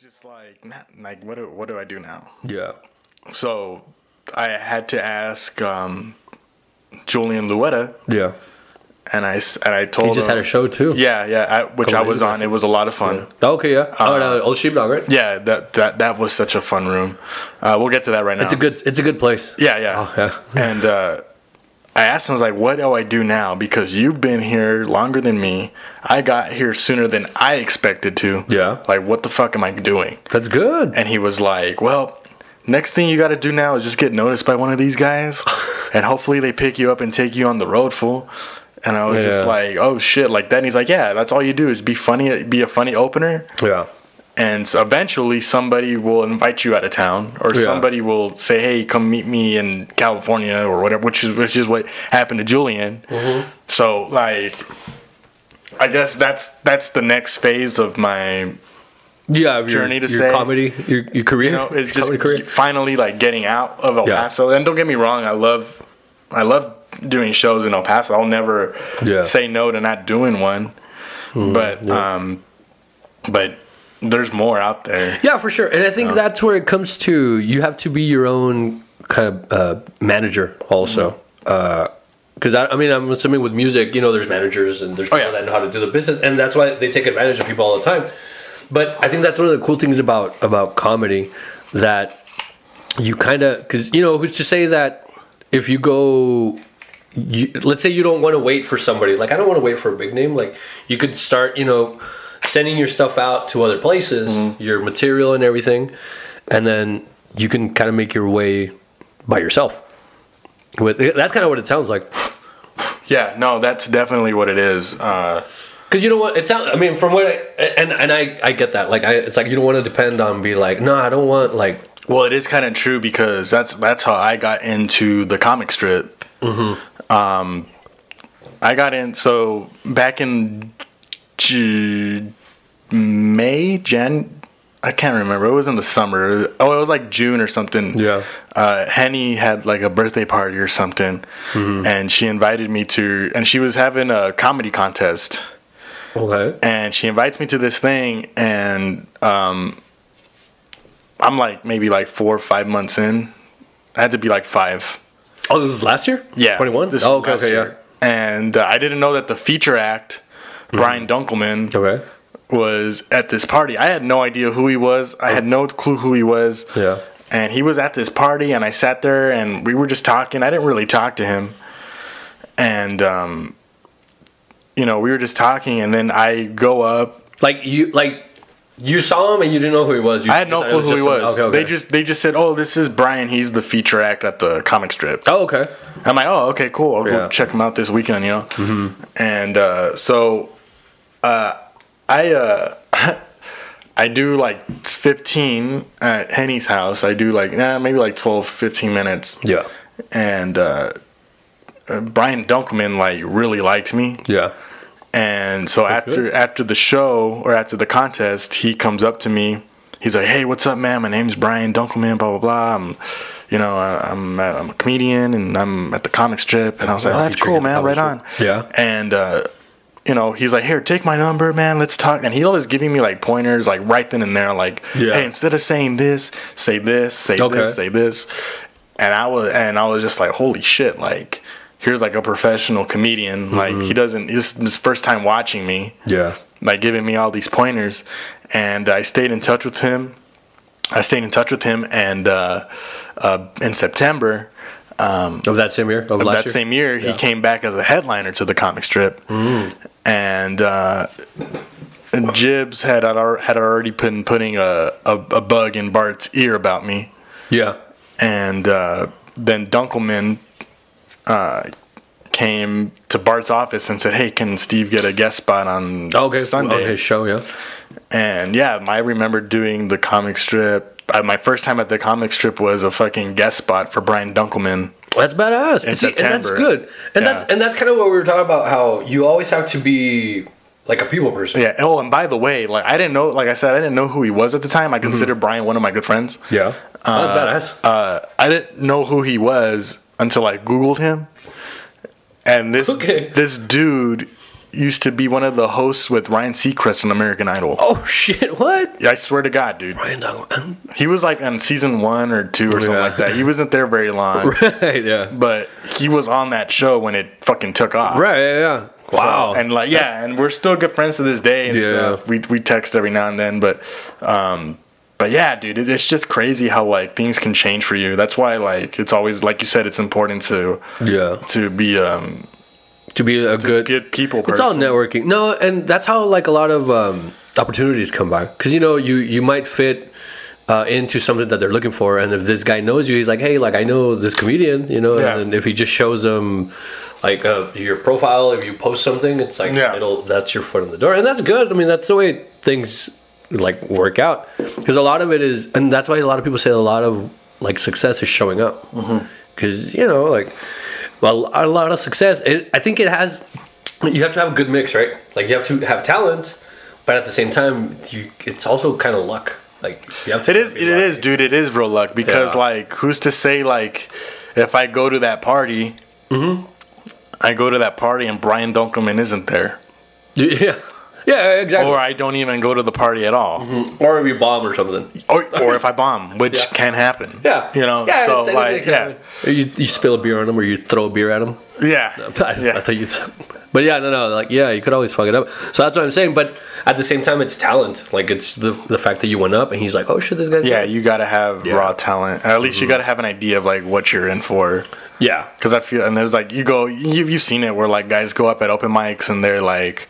just like, like what do what do I do now? Yeah. So I had to ask um, Julian Luetta, Yeah. and I and I told him. He just him, had a show too. Yeah, yeah, I, which Couple I was on. It was a lot of fun. Oh, okay, yeah. oh, no, Old Sheepdog, right? Yeah, that that that was such a fun room. Uh, we'll get to that right now. It's a good. It's a good place. Yeah, yeah. Oh, yeah. and uh, I asked him, I was like, what do I do now? Because you've been here longer than me. I got here sooner than I expected to. Yeah. Like, what the fuck am I doing? That's good. And he was like, well, next thing you got to do now is just get noticed by one of these guys. and hopefully they pick you up and take you on the road full. And I was just Yeah. like, oh shit, like that. And he's like, yeah, that's all you do is be funny, be a funny opener Yeah. And eventually somebody will invite you out of town or Yeah. somebody will say hey come meet me in california or whatever which is which is what happened to julian Mm-hmm. so like i guess that's that's the next phase of my Yeah. Your, Journey to your say- comedy, your, your career. you know it's just career. finally like getting out of el Yeah. paso and don't get me wrong i love i love doing shows in el paso i'll never Yeah. say no to not doing one but um but there's more out there Yeah, for sure. And I think that's where it comes to you have to be your own kind of uh, manager also. Because I, I mean, I'm assuming with music, you know, there's managers and there's people yeah. that know how to do the business, and that's why they take advantage of people all the time. But I think that's one of the cool things about about comedy that you kind of because you know who's to say that if you go you, let's say you don't want to wait for somebody like i don't want to wait for a big name like you could start you know sending your stuff out to other places your material and everything and then you can kind of make your way by yourself with that's kind of what it sounds like Yeah, no, that's definitely what it is. Uh, because you know what it sounds i mean from what I, and and i i get that like i it's like you don't want to depend on be like no i don't want like well, it is kind of true because that's that's how I got into the comic strip. Mm-hmm. Um, I got in so back in May, Jan. I can't remember. It was in the summer. Oh, it was like June or something. Yeah. Uh, Henny had like a birthday party or something, and she invited me to, and she was having a comedy contest. okay and she invites me to this thing and um i'm like maybe like four or five months in i had to be like five oh this was last year yeah 21 this oh okay okay year. and uh, i didn't know that the feature act brian dunkleman okay was at this party i had no idea who he was i had no clue who he was yeah and he was at this party and i sat there and we were just talking i didn't really talk to him and um you know we were just talking and then i go up Like you, like you saw him and you didn't know who he was. You, I had no you thought it clue who he some- was. okay, okay. They just they just said, "Oh, this is Brian. He's the feature act at the comic strip." Oh, okay. I'm like, "Oh, okay, cool. I'll Yeah. go check him out this weekend." You know. Mm-hmm. And uh, so, uh, I uh, I do like 15 at Henny's house. I do like nah, maybe like 12, 15 minutes. Yeah. And uh, Brian Dunkleman like really liked me. Yeah. And so after good. after the show or after the contest, he comes up to me. He's like, "Hey, what's up, man? My name's Brian Dunkleman. Blah blah blah. I'm, you know, I- I'm I'm a comedian and I'm at the comic strip." And I was like, oh, "That's cool, man. Right on." Yeah. And uh, you know, he's like, "Here, take my number, man. Let's talk." And he was giving me like pointers, like right then and there, like, Yeah. "Hey, instead of saying this, say this, say Okay. this, say this." And I was and I was just like, "Holy shit!" Like. Here's like a professional comedian. Like Mm-hmm. he doesn't. This is his first time watching me Yeah. like giving me all these pointers and i stayed in touch with him i stayed in touch with him and uh, uh, in september Of that same year. Of, of that year? same year he Yeah. Mm. came back as a headliner to the comic strip and uh, Jibs had had already been putting a, a, a bug in Bart's ear about me, Yeah. and uh, then Dunkleman uh, came to Bart's office and said, "Hey, can Steve get a guest spot on okay. Sunday?" On his show. Yeah. And yeah, I remember doing the comic strip. Uh, my first time at the comic strip was a fucking guest spot for Brian Dunkleman. That's badass. In See, and that's good. And Yeah. that's and that's kind of what we were talking about. How you always have to be like a people person. Yeah. Oh, and by the way, like I didn't know, like I said, I didn't know who he was at the time. I considered Brian one of my good friends. Yeah. Oh, that's badass. Uh, I didn't know who he was until I googled him, and this Okay. this dude used to be one of the hosts with Ryan Seacrest in American Idol. Oh shit! What? I swear to God, dude. Ryan Dog- He was like on season one or two or something Yeah. like that. He wasn't there very long, Right. Yeah. but he was on that show when it fucking took off. Right. Yeah. yeah. So- Wow. and like yeah, and we're still good friends to this day and Yeah. stuff. We we text every now and then, but um but yeah, dude, it, it's just crazy how like things can change for you. That's why like it's always like you said, it's important to yeah. to be um To be a good good people. It's all networking. No, and that's how like a lot of um, opportunities come by. Because you know, you you might fit uh, into something that they're looking for, and if this guy knows you, he's like, hey, like I know this comedian, you know, Yeah. and if he just shows them like uh, your profile, if you post something, it's like Yeah. it'll that's your foot in the door, and that's good. I mean, that's the way things like work out. Because a lot of it is, and that's why a lot of people say a lot of like success is showing up. Mm-hmm. Because you know, like well, a lot of success. It, I think it has. You have to have a good mix, right? Like you have to have talent, but at the same time, you it's also kind of luck. Like you have to. It is. It lucky. is, dude. It is real luck because, Yeah. like, who's to say, like, if I go to that party, Mm-hmm. I go to that party and Brian Dunkleman isn't there, Yeah. Yeah, exactly. or Or, I don't even go to the party at all, Or if you bomb or something. or, or if I bomb, which Yeah. can happen. Yeah. you know. Yeah, so it's like, can yeah, happen. You, you spill a beer on them, or you throw a beer at them. yeah, I, yeah. I thought you. But yeah, no, no, like yeah, you could always fuck it up. So that's what I'm saying. But at the same time, it's talent. Like it's the the fact that you went up and he's like, oh shit, this guy's Yeah, good. you got to have Yeah. raw talent. Or at least you Mm-hmm. got to have an idea of like what you're in for. yeah, Because I feel, and there's like you go, you, you've seen it where like guys go up at open mics and they're like,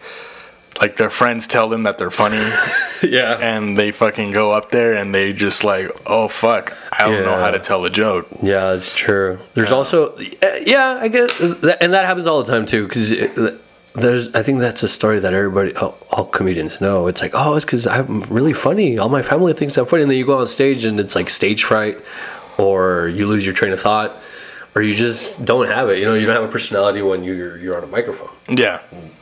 like their friends tell them that they're funny, yeah. and they fucking go up there and they just like, oh fuck, I don't know how to tell a joke. Yeah, that's true. There's also, uh, yeah, I guess, that, and that happens all the time too. Because there's, I think that's a story that everybody, all, all comedians know. It's like, oh, it's because I'm really funny. All my family thinks I'm funny, and then you go on stage and it's like stage fright, or you lose your train of thought, or you just don't have it. You know, you don't have a personality when you're you're on a microphone. Yeah,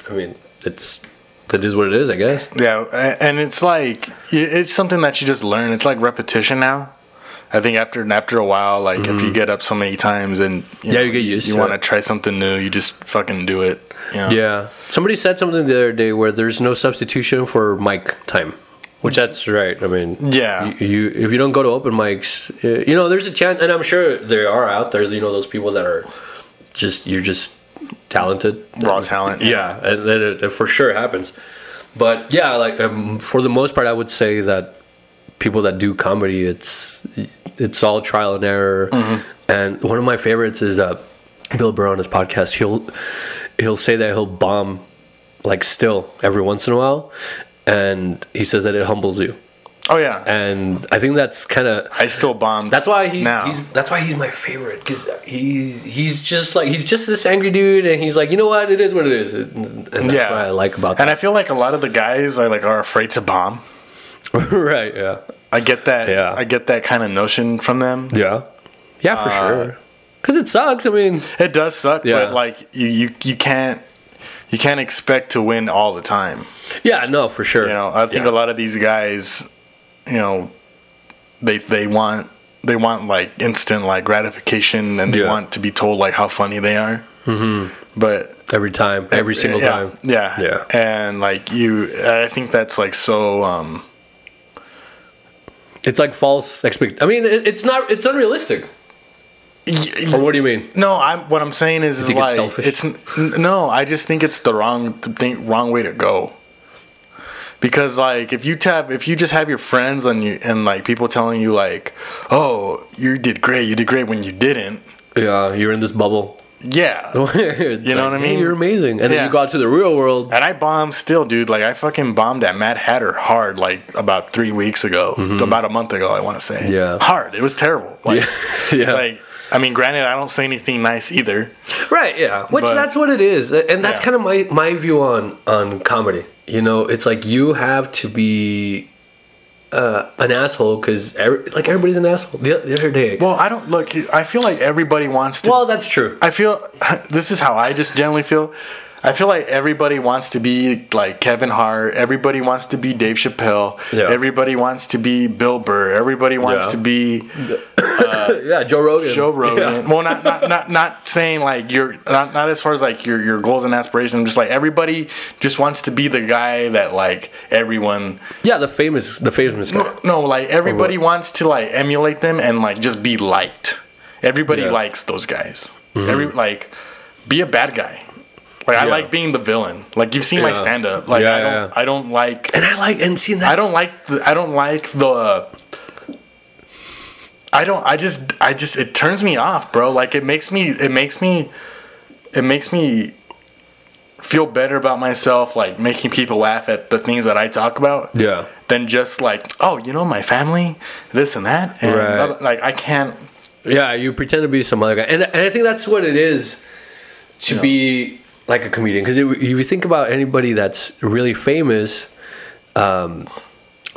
I mean, it's that is what it is, I guess. yeah, and it's like it's something that you just learn. It's like repetition now. I think after after a while, like if you get up so many times and Mm-hmm. Yeah, you get used you want to try something new, you just fucking do it. You know? Yeah. Somebody said something the other day where there's no substitution for mic time, which that's right. I mean, Yeah. you, you if you don't go to open mics, you know, there's a chance, and I'm sure there are out there. You know, those people that are just you're just talented, Raw talent, Yeah, and then it, it for sure happens. But yeah, like um, for the most part, I would say that people that do comedy, it's it's all trial and error. And one of my favorites is uh, Bill Burr on his podcast. He'll he'll say that he'll bomb like still every once in a while, and he says that it humbles you. Oh yeah. And I think that's kind of I still bomb. that's why he's, now. he's that's why he's my favorite because he's he's just like he's just this angry dude and he's like you know what it is what it is and, that's yeah. what I like about That. And I feel like a lot of the guys are like are afraid to bomb. right yeah I get that. Yeah. I get that kind of notion from them. yeah yeah for Uh, sure because it sucks I mean It does suck, Yeah. but like you, you, you can't, you can't expect to win all the time. yeah no for sure You know, I think Yeah. a lot of these guys, you know, they they want they want like instant like gratification, and they Yeah. want to be told like how funny they are. Mm-hmm. But every time every single yeah, time yeah, Yeah. and like you, I think that's like so. um it's like false expect I mean it, it's not it's unrealistic y- or what do you mean No, I'm what I'm saying is, is it's like selfish? it's n- no. I just think it's the wrong to think wrong way to go. Because like if you tap if you just have your friends and you and like people telling you like, oh, you did great, you did great when you didn't. yeah you're in this bubble Yeah. you know what I mean? you're amazing and then you go out to the real world And I bombed still, dude. Like I fucking bombed at Mad Hatter hard, like about three weeks ago, about a month ago. I want to say, Mm-hmm. Yeah. hard. It was terrible. Like, yeah like I mean, granted, I don't say anything nice either. Right, yeah. Which But- that's what it is. And that's Yeah. kind of my my view on on comedy. You know, it's like you have to be uh, an asshole cuz like everybody's an asshole. The, the other day. Well, I don't look. I feel like everybody wants to Well, that's true. I feel this is how I just generally feel. I feel like everybody wants to be like Kevin Hart. Everybody wants to be Dave Chappelle. Yeah. Everybody wants to be Bill Burr. Everybody wants Yeah. to be yeah, Joe Rogan. Joe Rogan. Yeah. Well, not, not not not saying like you're not not as far as like your your goals and aspirations. Just like everybody just wants to be the guy that like everyone. Yeah, the famous, the famous guy. No, like everybody wants to like emulate them and like just be liked. Everybody likes those guys. Mm-hmm. Every like be a bad guy. Like I Yeah. like being the villain. Like you've seen my Yeah. stand up. Like Yeah, I don't. I don't like And I like and seeing that. I don't like the I don't like the I don't I just I just it turns me off, bro. Like it makes me it makes me it makes me feel better about myself like making people laugh at the things that I talk about Yeah. than just like, oh, you know my family, this and that. And Right. like I can't Yeah, you pretend to be some other guy, and and I think that's what it is to Yeah. be like a comedian. Because if you think about anybody that's really famous, um,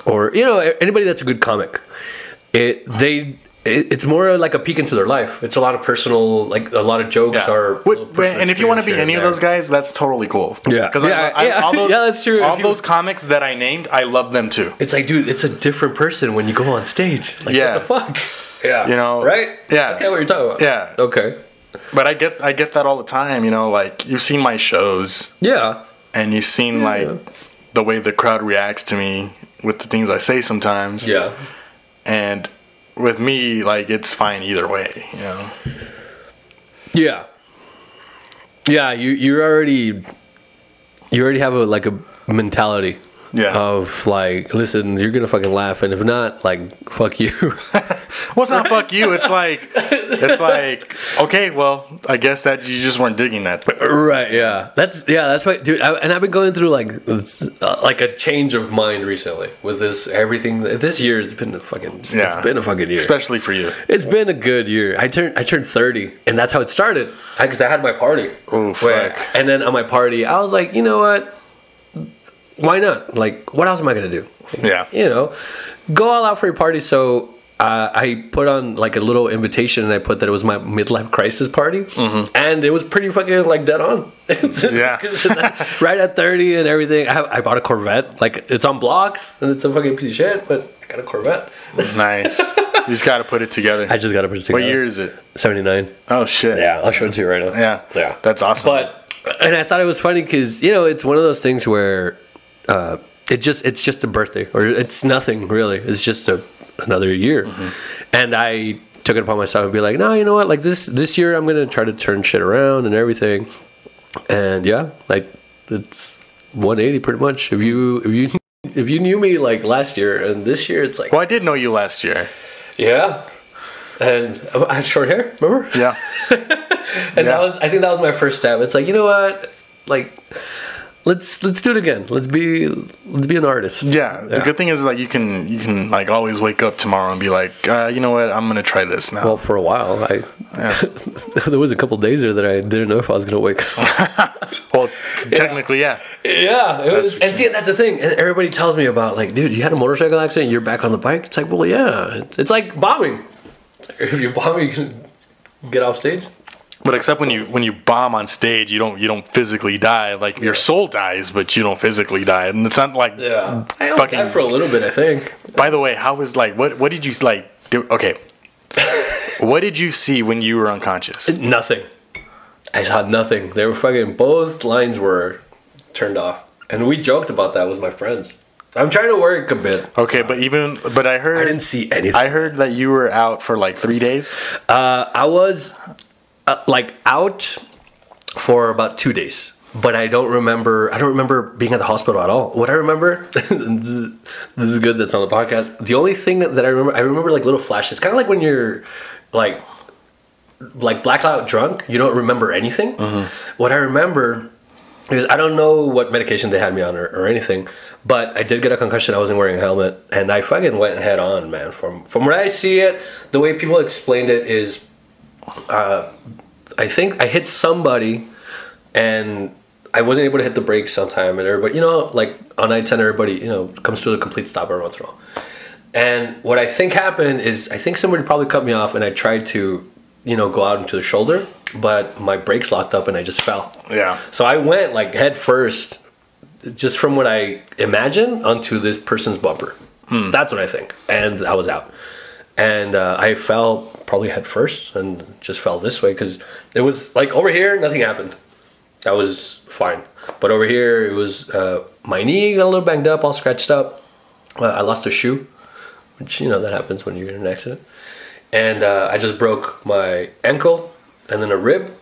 or you know anybody that's a good comic, it they. It, it's more like a peek into their life. It's a lot of personal, like a lot of jokes Yeah. are. What- and if you want to be any of those guys, that's totally cool. Yeah. because Yeah, I, I, yeah. all those, Yeah, that's true. All If you- those comics that I named, I love them too. It's like, dude, it's a different person when you go on stage. Like, Yeah. what the fuck? Yeah. You know, right? yeah. That's kind of what you're talking about. Yeah. Okay. But I get I get that all the time. You know, like you've seen my shows Yeah. and you've seen like the way the crowd reacts to me with the things I say sometimes. Yeah. And with me, like it's fine either way. You know. Yeah. Yeah, you you already you already have a like a mentality Yeah. of like, listen, you're gonna fucking laugh, and if not, like, fuck you. well, it's not fuck you. It's like it's like okay, well, I guess that you just weren't digging that. right? Yeah. That's yeah. That's why, dude. I, and I've been going through like uh, like a change of mind recently with this everything. This year, it's been a fucking. Yeah. It's been a fucking year. Especially for you. It's been a good year. I turned I turned thirty, and that's how it started. Because I, had my party. Oh, fuck. And then on my party, I was like, you know what? Why not? Like, what else am I gonna do? Yeah. You know, go all out for your party. So uh, I put on like a little invitation, and I put that it was my midlife crisis party, and it was pretty fucking like dead on. Mm-hmm. Yeah. right at thirty and everything. I, have, I bought a Corvette. Like it's on blocks, and it's a fucking piece of shit, but I got a Corvette. Nice. you just got to put it together. I just got to put it together. what year is it? Seventy nine. Oh shit. Yeah, I'll show it to you right now. Yeah. Yeah. That's awesome. But and I thought it was funny because you know it's one of those things where uh, it just it's just a birthday or it's nothing really. It's just a another year, Mm-hmm. and I took it upon myself and be like, no, you know what? Like this this year, I'm gonna try to turn shit around and everything. And yeah, like it's 180 pretty much. If you if you if you knew me like last year and this year, it's like well, I did know you last year. yeah. And I had short hair, remember? Yeah. And Yeah. that was I think that was my first step. It's like, you know what? Like let's let's do it again. Let's be let's be an artist. Yeah. The good thing is like you can you can like always wake up tomorrow and be like, uh, you know what? I'm gonna try this now. Well, for a while, I there was a couple days there that I didn't know if I was gonna wake up. well, technically, yeah. yeah, it was, and see, that's the thing. And everybody tells me about like, dude, you had a motorcycle accident. You're back on the bike. It's like, well, yeah. It's, it's like bombing. If you bomb, you can get off stage. But except when you when you bomb on stage, you don't you don't physically die. Like your soul dies, but you don't physically die. And it's not like Yeah, I only Fucking- died for a little bit, I think. By the way, how was like what what did you like? Do, okay. what did you see when you were unconscious? Nothing. I saw nothing. They were fucking. Both lines were turned off, and we joked about that with my friends. I'm trying to work a bit. Okay, but even but I heard I didn't see anything. I heard that you were out for like three days. Uh, I was uh, like out for about two days, but I don't remember. I don't remember being at the hospital at all. What I remember, this, is, this is good. That's on the podcast. The only thing that I remember, I remember like little flashes, kind of like when you're like like blackout drunk. You don't remember anything. What I remember is I don't know what medication they had me on or, or anything, but I did get a concussion. I wasn't wearing a helmet, and I fucking went head on, man. From from where I see it, the way people explained it is, uh, I think I hit somebody, and I wasn't able to hit the brakes on time, and everybody, you know, like on I ten, everybody, you know, comes to a complete stop every once in a while. And what I think happened is I think somebody probably cut me off, and I tried to, you know, go out into the shoulder, but my brakes locked up and I just fell. Yeah. So I went like head first, just from what I imagine, onto this person's bumper. That's what I think, and I was out. And uh, I fell probably head first and just fell this way because it was like over here, nothing happened. That was fine. But over here, it was uh, my knee got a little banged up, all scratched up. Uh, I lost a shoe, which you know that happens when you're in an accident. And uh, I just broke my ankle and then a rib,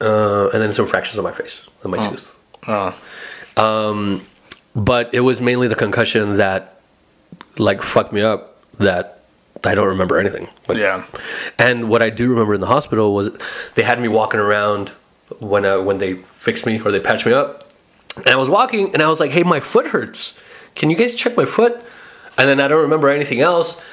uh, and then some fractures on my face and my tooth. Oh. But it was mainly the concussion that like fucked me up. That I don't remember anything. Like, Yeah. and what I do remember in the hospital was they had me walking around when uh, when they fixed me or they patched me up, and I was walking and I was like, "Hey, my foot hurts. Can you guys check my foot?" And then I don't remember anything else.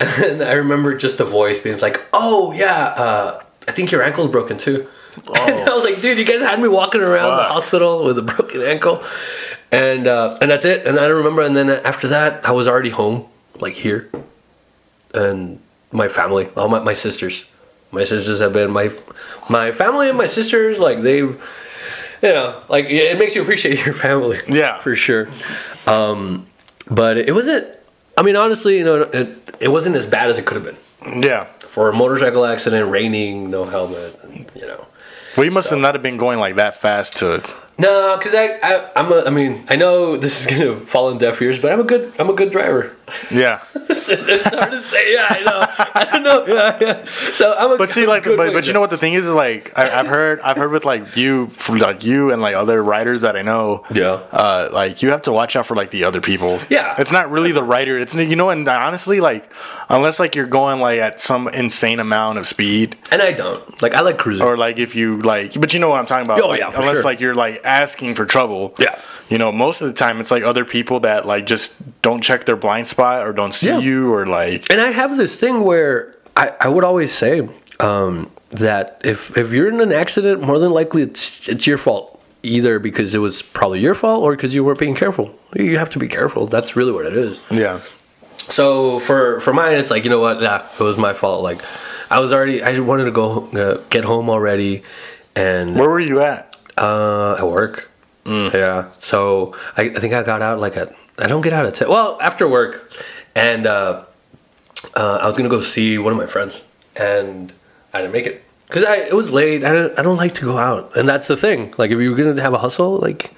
And I remember just a voice being like, "Oh yeah, uh, I think your ankle's broken too." And I was like, "Dude, you guys had me walking around the hospital with a broken ankle." And uh, and that's it. And I don't remember. And then after that, I was already home, like here and my family, all my, my sisters. My sisters have been my my family and my sisters. Like they, you know, like it makes you appreciate your family. Yeah. for sure. Um, but it wasn't. I mean, honestly, you know, it, it wasn't as bad as it could have been Yeah. for a motorcycle accident, raining, no helmet. And, you know, Well, you must have not have been going like that fast to. no, because I, I I'm a, I mean, I know this is gonna fall on deaf ears, but I'm a good I'm a good driver. Yeah. it's hard to say. Yeah, I know. I don't know. Yeah, yeah. So I'm a. But see, like, but, but you know what the thing is? Is like I, I've heard, I've heard with like you, from like you and like other writers that I know. Yeah. Uh, like you have to watch out for like the other people. Yeah. It's not really the writer. It's you know, and honestly, like unless like you're going like at some insane amount of speed, And I don't like. I like cruising. or like if you like, but you know what I'm talking about. Oh, like, yeah, for unless sure. like you're like asking for trouble. Yeah. You know, most of the time it's like other people that like just don't check their blind spot or don't see Yeah. you or like. and I have this thing where I, I would always say um, that if if you're in an accident, more than likely it's it's your fault. Either because it was probably your fault or because you weren't being careful. You have to be careful. That's really what it is. Yeah. So for for mine, it's like you know what? Yeah, it was my fault. Like I was already. I wanted to go uh, get home already, and Where were you at? Uh, at work. Yeah. So I, I think I got out like at I don't get out of ten. Well, after work, and uh, uh, I was gonna go see one of my friends, and I didn't make it because I it was late. I don't I don't like to go out, and that's the thing. Like if you're gonna have a hustle, like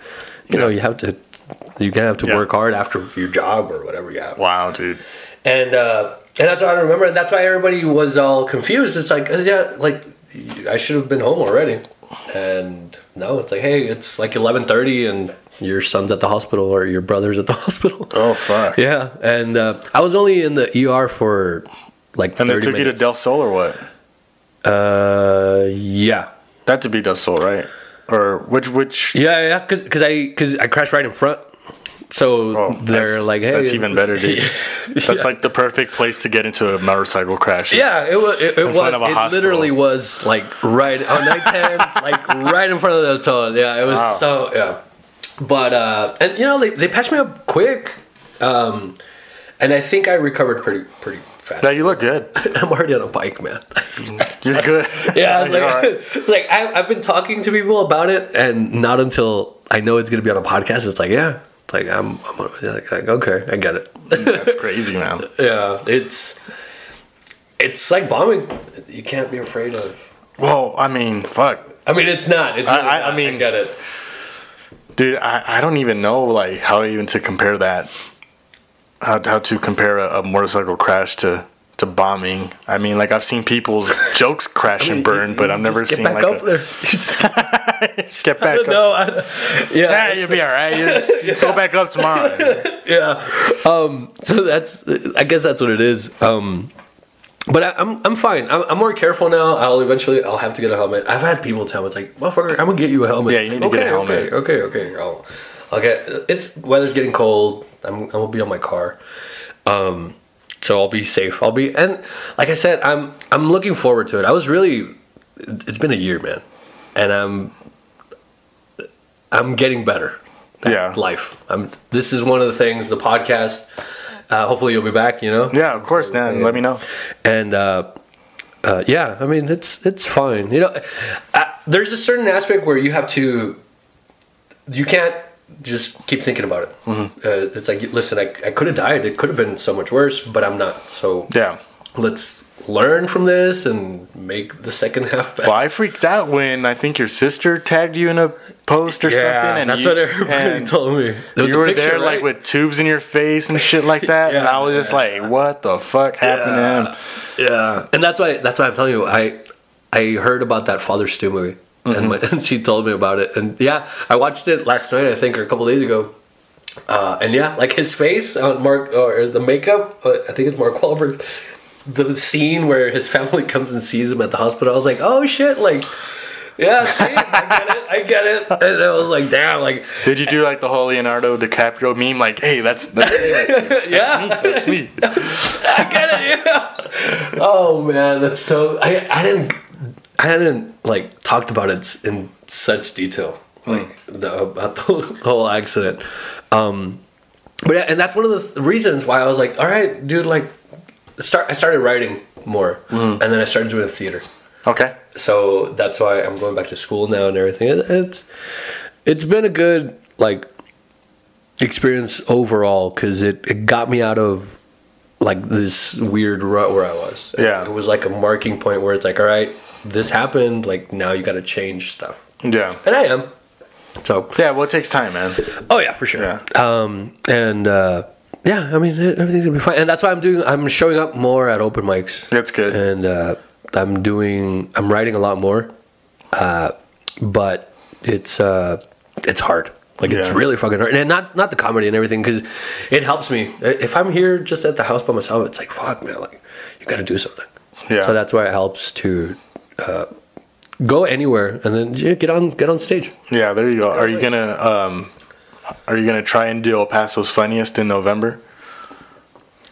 you know you have to you're gonna have to Yeah. work hard after your job or whatever you have Wow, dude. and uh, and that's what I remember. And that's why everybody was all confused. It's like, yeah, like I should have been home already. And no, it's like, hey, it's like eleven thirty, and your son's at the hospital or your brother's at the hospital. Oh fuck. Yeah, and uh, I was only in the ER for like And they 30 took you to minutes. Del Sol or what? Uh, yeah, That to be Del Sol, right? Or which which? yeah, yeah, because because I because I crashed right in front. So Oh, they're like, hey, that's even better, dude. That's Yeah. like the perfect place to get into a motorcycle crash. Yeah, it was. It, it In was. front of a It hospital. literally was like right on night ten, like right in front of the hotel. Yeah, it was Wow. so. Yeah, but uh, and you know they they patched me up quick, um, and I think I recovered pretty pretty fast. Yeah, you look good. I'm already on a bike, man. You're good. yeah, it's like right. it's like I, I've been talking to people about it, and not until I know it's gonna be on a podcast. It's like yeah, it's like I'm I'm like, okay, I get it. That's crazy, man. yeah, it's it's like bombing. You can't be afraid of. Well, I mean, fuck, I mean, it's not. It's I- really I- I not. mean- get it. Dude. I, I don't even know like how even to compare that. How how to compare a, a motorcycle crash to to bombing. I mean, like I've seen people's jokes crash and burn, but I've never seen get back like up a, there. Just- Just get I back don't up. know. I, yeah, Yeah, you'll be all right. You just, you just go back up tomorrow. yeah. Um, so that's, I guess that's what it is. Um, but I, I'm, I'm fine. I'm, I'm more careful now. I'll eventually, I'll have to get a helmet. I've had people tell me, it's like, motherfucker, I'm gonna get you a helmet. Yeah, you like, need to get a helmet. Okay, okay, okay. I'll, I'll get. It's weather's getting cold. I'm, I'm gonna be on my car. Um, so I'll be safe. I'll be, and like I said, I'm, I'm looking forward to it. I was really, it's been a year, man, and I'm, I'm getting better. Yeah. life. I'm. This is one of the things. The podcast. Uh, hopefully, you'll be back. You know. Yeah, of course, man. Let me know. And uh, uh, yeah, I mean it's it's fine. You know, uh, there's a certain aspect where you have to, you can't just keep thinking about it. Mm-hmm. Uh, it's like, listen, I, I could have died. It could have been so much worse, but I'm not. So Yeah. let's learn from this and make the second half better. Well, I freaked out when I think your sister tagged you in a post or something, and that's you, what everybody told me. There was you were picture, there right? like with tubes in your face and shit like that, and I was just like, "What the fuck happened him?" Yeah, and that's why that's why I'm telling you. I I heard about that Father Stu movie, Mm-hmm. and, my, and she told me about it. And yeah, I watched it last night, I think, or a couple days ago. Uh, and yeah, like his face on Mark or the makeup. Uh, I think it's Mark Wahlberg. The scene where his family comes and sees him at the hospital. I was like, oh shit, like. Yeah, see, I get it, I get it, and I was like, "Damn!" Like, Did you do like the whole Leonardo DiCaprio meme? Like, hey, that's that's me. Like, yeah, that's me. I get it. Yeah. Oh man, that's so. I I didn't I hadn't like talked about it in such detail, like the, about the whole accident. Um, but yeah, and that's one of the th- reasons why I was like, all right, dude, like start. I started writing more, and then I started doing theater. Okay. So that's why I'm going back to school now and everything. It, it's it's been a good like experience overall because it, it got me out of like this weird rut where I was. Yeah. it was like a marking point where it's like, all right, this happened. Like now you got to change stuff, Yeah. and I am. So Yeah. Well, it takes time, man. oh yeah, for sure. Yeah. Um, and uh, yeah, I mean everything's gonna be fine, and that's why I'm doing. I'm showing up more at open mics. That's good. and uh, I'm doing. I'm writing a lot more, uh, but it's uh, it's hard. Like it's really fucking hard, and not not the comedy and everything because it helps me. If I'm here just at the house by myself, it's like fuck, man. Like you got to do something. Yeah. So that's why it helps to uh, go anywhere and then yeah, get on get on stage. Yeah. There you go. Are you gonna um, are you gonna try and do El Paso's funniest in November?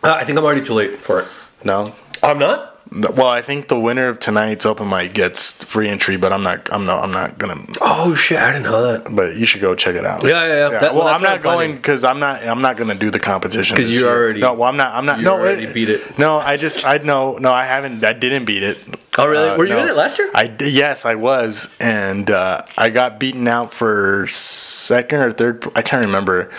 Uh, I think I'm already too late for it. No. I'm not. Well, I think the winner of tonight's open mic gets free entry, but I'm not. I'm not. I'm not gonna. Oh shit! I didn't know that. But you should go check it out. Yeah, yeah, yeah. That- well, I'm not going because I'm not. I'm not gonna do the competition 'Cause this you year. already- No, well, I'm not. I'm not. you no, already beat it. No, I just. I no. No, I haven't. I didn't beat it. Oh really? Uh, Were you no. in it last year? I yes, I was, and uh, I got beaten out for second or third. I can't remember.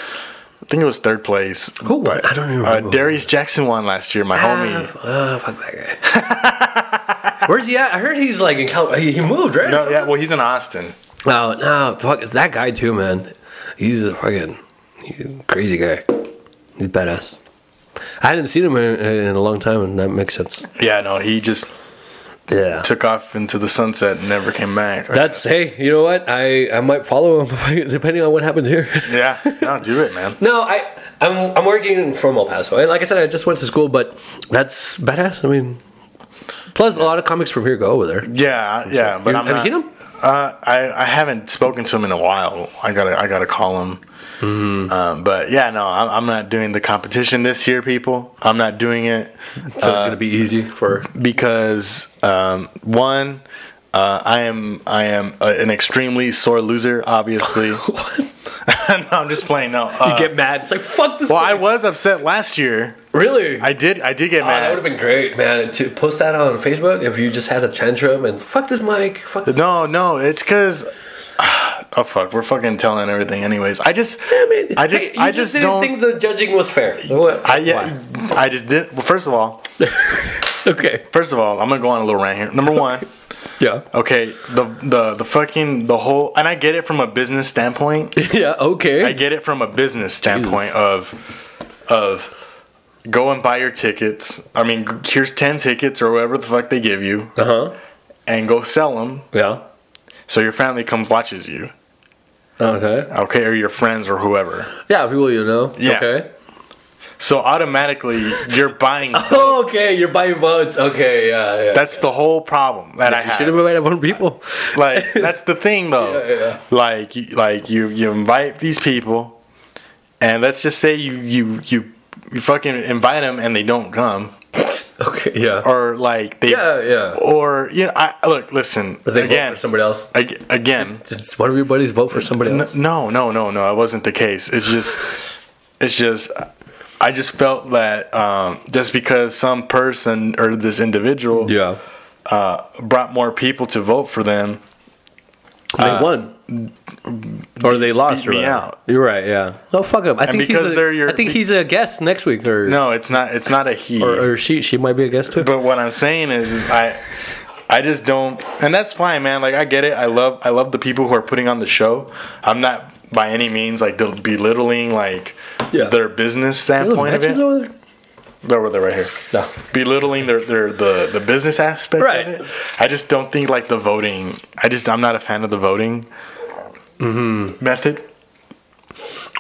I think it was third place. Who won? I don't even Uh. Darius Jackson won last year. My homie. Ah, fuck that guy. Where's he at? I heard he's like in Cal. He, moved, right? No, yeah. Well, he's in Austin. No, no, fuck that guy too, man. He's a fucking he's a crazy guy. He's badass. I hadn't seen him in, in a long time, and that makes sense. Yeah, no, he just Yeah. took off into the sunset and never came back. That's hey, you know what? I I might follow him depending on what happens here. yeah. No, do it, man. No, I I'm I'm working from El Paso, and like I said, I just went to school, but that's badass. I mean, plus a lot of comics from here go over there. Yeah, yeah, but I'm have not, you seen him? Uh, I I haven't spoken to him in a while. I gotta I gotta call him. Mm-hmm. Um, but yeah, no, I'm, I'm not doing the competition this year, people. I'm not doing it So it's gonna be easy for. because um, one, uh, I am I am a, an extremely sore loser. Obviously, no, I'm just playing. No, uh, You get mad. It's like fuck this. well, I was upset last year. really. I did I did get Oh, that would have been great, man. To post that on Facebook if you just had a tantrum and fuck this mic, fuck this. No, no, it's because. Oh fuck, we're fucking telling everything. Anyways, I just, I, mean, I just, hey, you I just, didn't don't. think the judging was fair. What? I yeah, I just did. Well, first of all, Why? Okay. first of all, I'm gonna go on a little rant here. Number one, Yeah. okay, the the the fucking the whole, and I get it from a business standpoint. Yeah. Okay. I get it from a business standpoint of of go and buy your tickets. I mean, here's ten tickets or whatever the fuck they give you, Uh huh. and go sell them Yeah. so your family comes watches you. Okay. Okay, or your friends or whoever. Yeah, people you know. Yeah. Okay. So automatically you're buying. Oh, okay, you're buying votes. Okay, yeah, yeah. That's the whole problem that I you have. should have invited one people. like that's the thing though Yeah, yeah. like you- like you you invite these people and let's just say you you you you fucking invite them and they don't come okay, yeah. or like they Yeah, yeah. or you know I look listen they again vote for somebody else. ag- again Did one of your buddies vote for somebody else? no no no no that wasn't the case it's just it's just I just felt that um, just because some person or this individual Yeah. uh, brought more people to vote for them. They won. Or they lost, Uh, beat me whatever. out. You're right. Yeah. Oh fuck him. I think he's. because A, they're your- I think he's a guest next week, or No, it's not. It's not a he. or, or she. She might be a guest too. But what I'm saying is, is I, I just don't, and that's fine, man. Like I get it. I love, I love the people who are putting on the show. I'm not by any means like belittling like Yeah. their business standpoint of it. over there. They're, they're right here. No. Belittling their, their the the business aspect Right. of it. I just don't think like the voting. I just I'm not a fan of the voting Mm-hmm. method.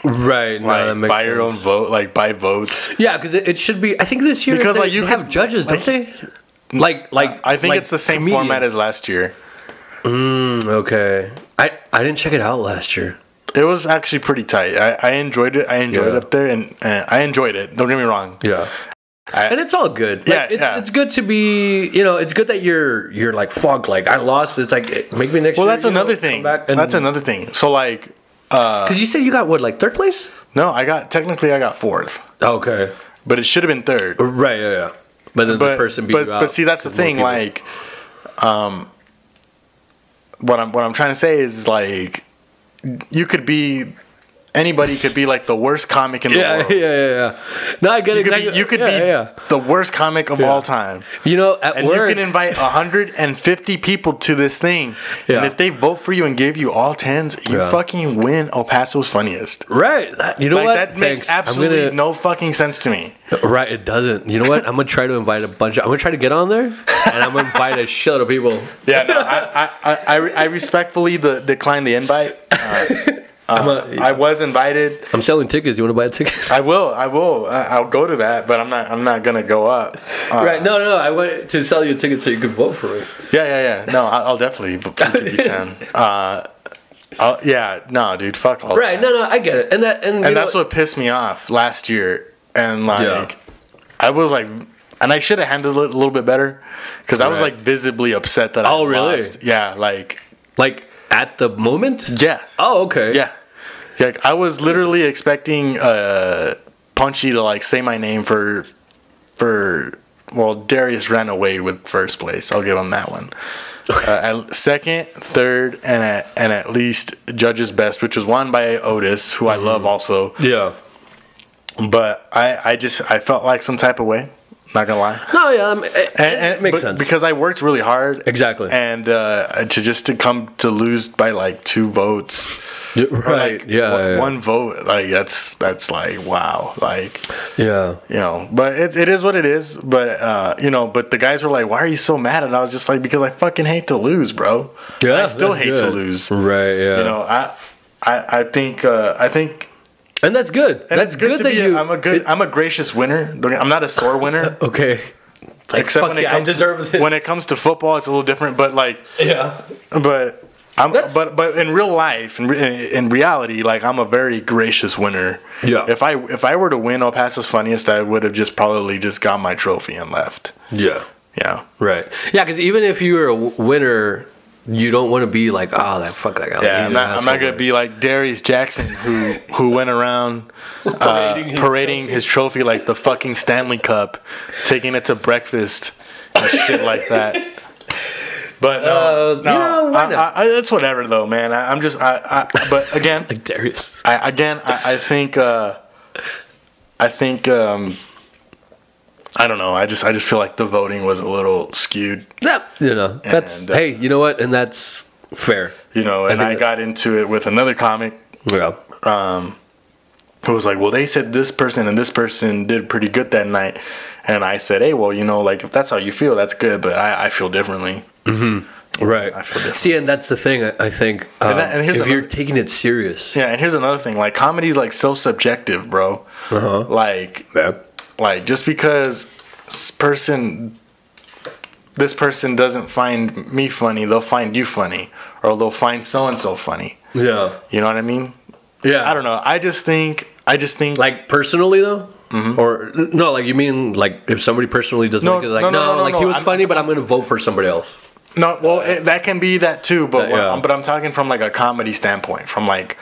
Right. No, Like that makes buy your own vote, like buy votes. Yeah, because it, it should be. I think this year Because, they, like, you they could- have judges, don't they? Like, like I think like it's the same format as last year. Okay, I I didn't check it out last year. It was actually pretty tight. I, I enjoyed it. I enjoyed Yeah. it up there, and, and I enjoyed it. Don't get me wrong. Yeah. I- and it's all good. Like, Yeah, it's yeah. it's good to be. You know, it's good that you're you're like fuck. Like I lost. It's like make me next. Well, year, that's you know, another thing. back and- That's another thing. So like, uh, Because you said you got what like third place. no, I got technically I got fourth, Okay. but it should have been third. Right. Yeah. Yeah. But then But this person beat but, you out. but see, that's the thing. people- Like, um, what I'm what I'm trying to say is like, you could be anybody could be like the worst comic in the Yeah, world. yeah, yeah, yeah. No, I get You could exactly. be you could yeah, be yeah. the worst comic of all time. You know, at and work, you can invite 150 people to this thing and if they vote for you and give you all tens you fucking win el paso's funniest right? You know like what? that makes Thanks. I'm absolutely gonna- no fucking sense to me Right, it doesn't. You know what? I'm gonna try to invite a bunch of. I'm gonna try to get on there, and I'm gonna invite a shitload of people. yeah no i I, I, I, I respectfully the, decline the invite uh, Uh, a, i was invited I'm selling tickets. You want to buy a ticket? i will i will I, i'll go to that but i'm not i'm not gonna go up uh, right? No, no. I went to sell you a ticket so you could vote for me. yeah yeah yeah no I- i'll definitely give you 10 uh I'll, yeah no dude fuck all Right? that. No, no. I get it. And that, and, and know, that's what pissed me off last year. And like, Yeah. I was like, and I should have handled it a little bit better because I was like visibly upset that I Oh, really? lost. Yeah, like like at the moment. yeah, Oh, okay. yeah. Like I was literally expecting uh, Punchy to like say my name for for well Darius ran away with first place. I'll give him that one. Uh, second, third, and at and at least judge's best, which was won by Otis, who I Mm-hmm. love also. Yeah. But I, I just I felt like some type of way. Not gonna lie. No, yeah. I mean, it, And, it makes sense. because I worked really hard. Exactly. And uh, to just to come to lose by like two votes, Yeah, right. like, yeah, one, yeah. one vote, like that's that's like wow, like Yeah. you know. But it, it is what it is. But uh, you know, but the guys were like, "Why are you so mad?" And I was just like, "Because I fucking hate to lose, bro. Yeah. I still hate to lose. Right. Yeah. You know, I I I think uh, I think." And that's good. And that's good, to that you. I'm a good. I'm a gracious winner. I'm not a sore winner. okay. Like, Except when it yeah, comes I deserve this. when it comes to football, it's a little different. But like, yeah. but I'm That's- but but in real life, in, re- in reality, like I'm a very gracious winner. Yeah. If I if I were to win El Paso's funniest, I would have just probably just got my trophy and left. Yeah. Yeah. Right. Yeah, because even if you're a w- winner, you don't want to be like, oh, that fuck that guy. Yeah, I'm not, I'm not gonna be like Darius Jackson, who who went around uh, parading his parading his trophy like the fucking Stanley Cup, taking it to breakfast and shit like that. But no, Uh, no, you know, why I. I, I, it's whatever though, man. I, I'm just, I, I, but again, like Darius. I, again, I, I think, uh, I think, um, I don't know. I just, I just feel like the voting was a little skewed, Yeah, you know that's And, uh, hey, you know what, and that's fair. you know. And think I, that- got into it with another comic Yeah. um, who was like, "Well, they said this person and this person did pretty good that night," and I said, "Hey, well, you know, like if that's how you feel, that's good, but I, I feel differently." Right. I feel different. See, and that's the thing. I, I think um, And that- and here's if you're taking it serious, Yeah, and here's another thing: like comedy's like so subjective, bro. Uh-huh. Like, Yeah. Like just because person, this person doesn't find me funny, they'll find you funny, or they'll find so and so funny. yeah, You know what I mean? yeah. I don't know. I just think, I just think, like personally though, or no, like you mean like if somebody personally doesn't No, like like no, no, no, no, like he was I'm- funny, but I'm gonna vote for somebody else. No, well, it, that can be that too, but Uh, yeah. but I'm talking from like a comedy standpoint, from like,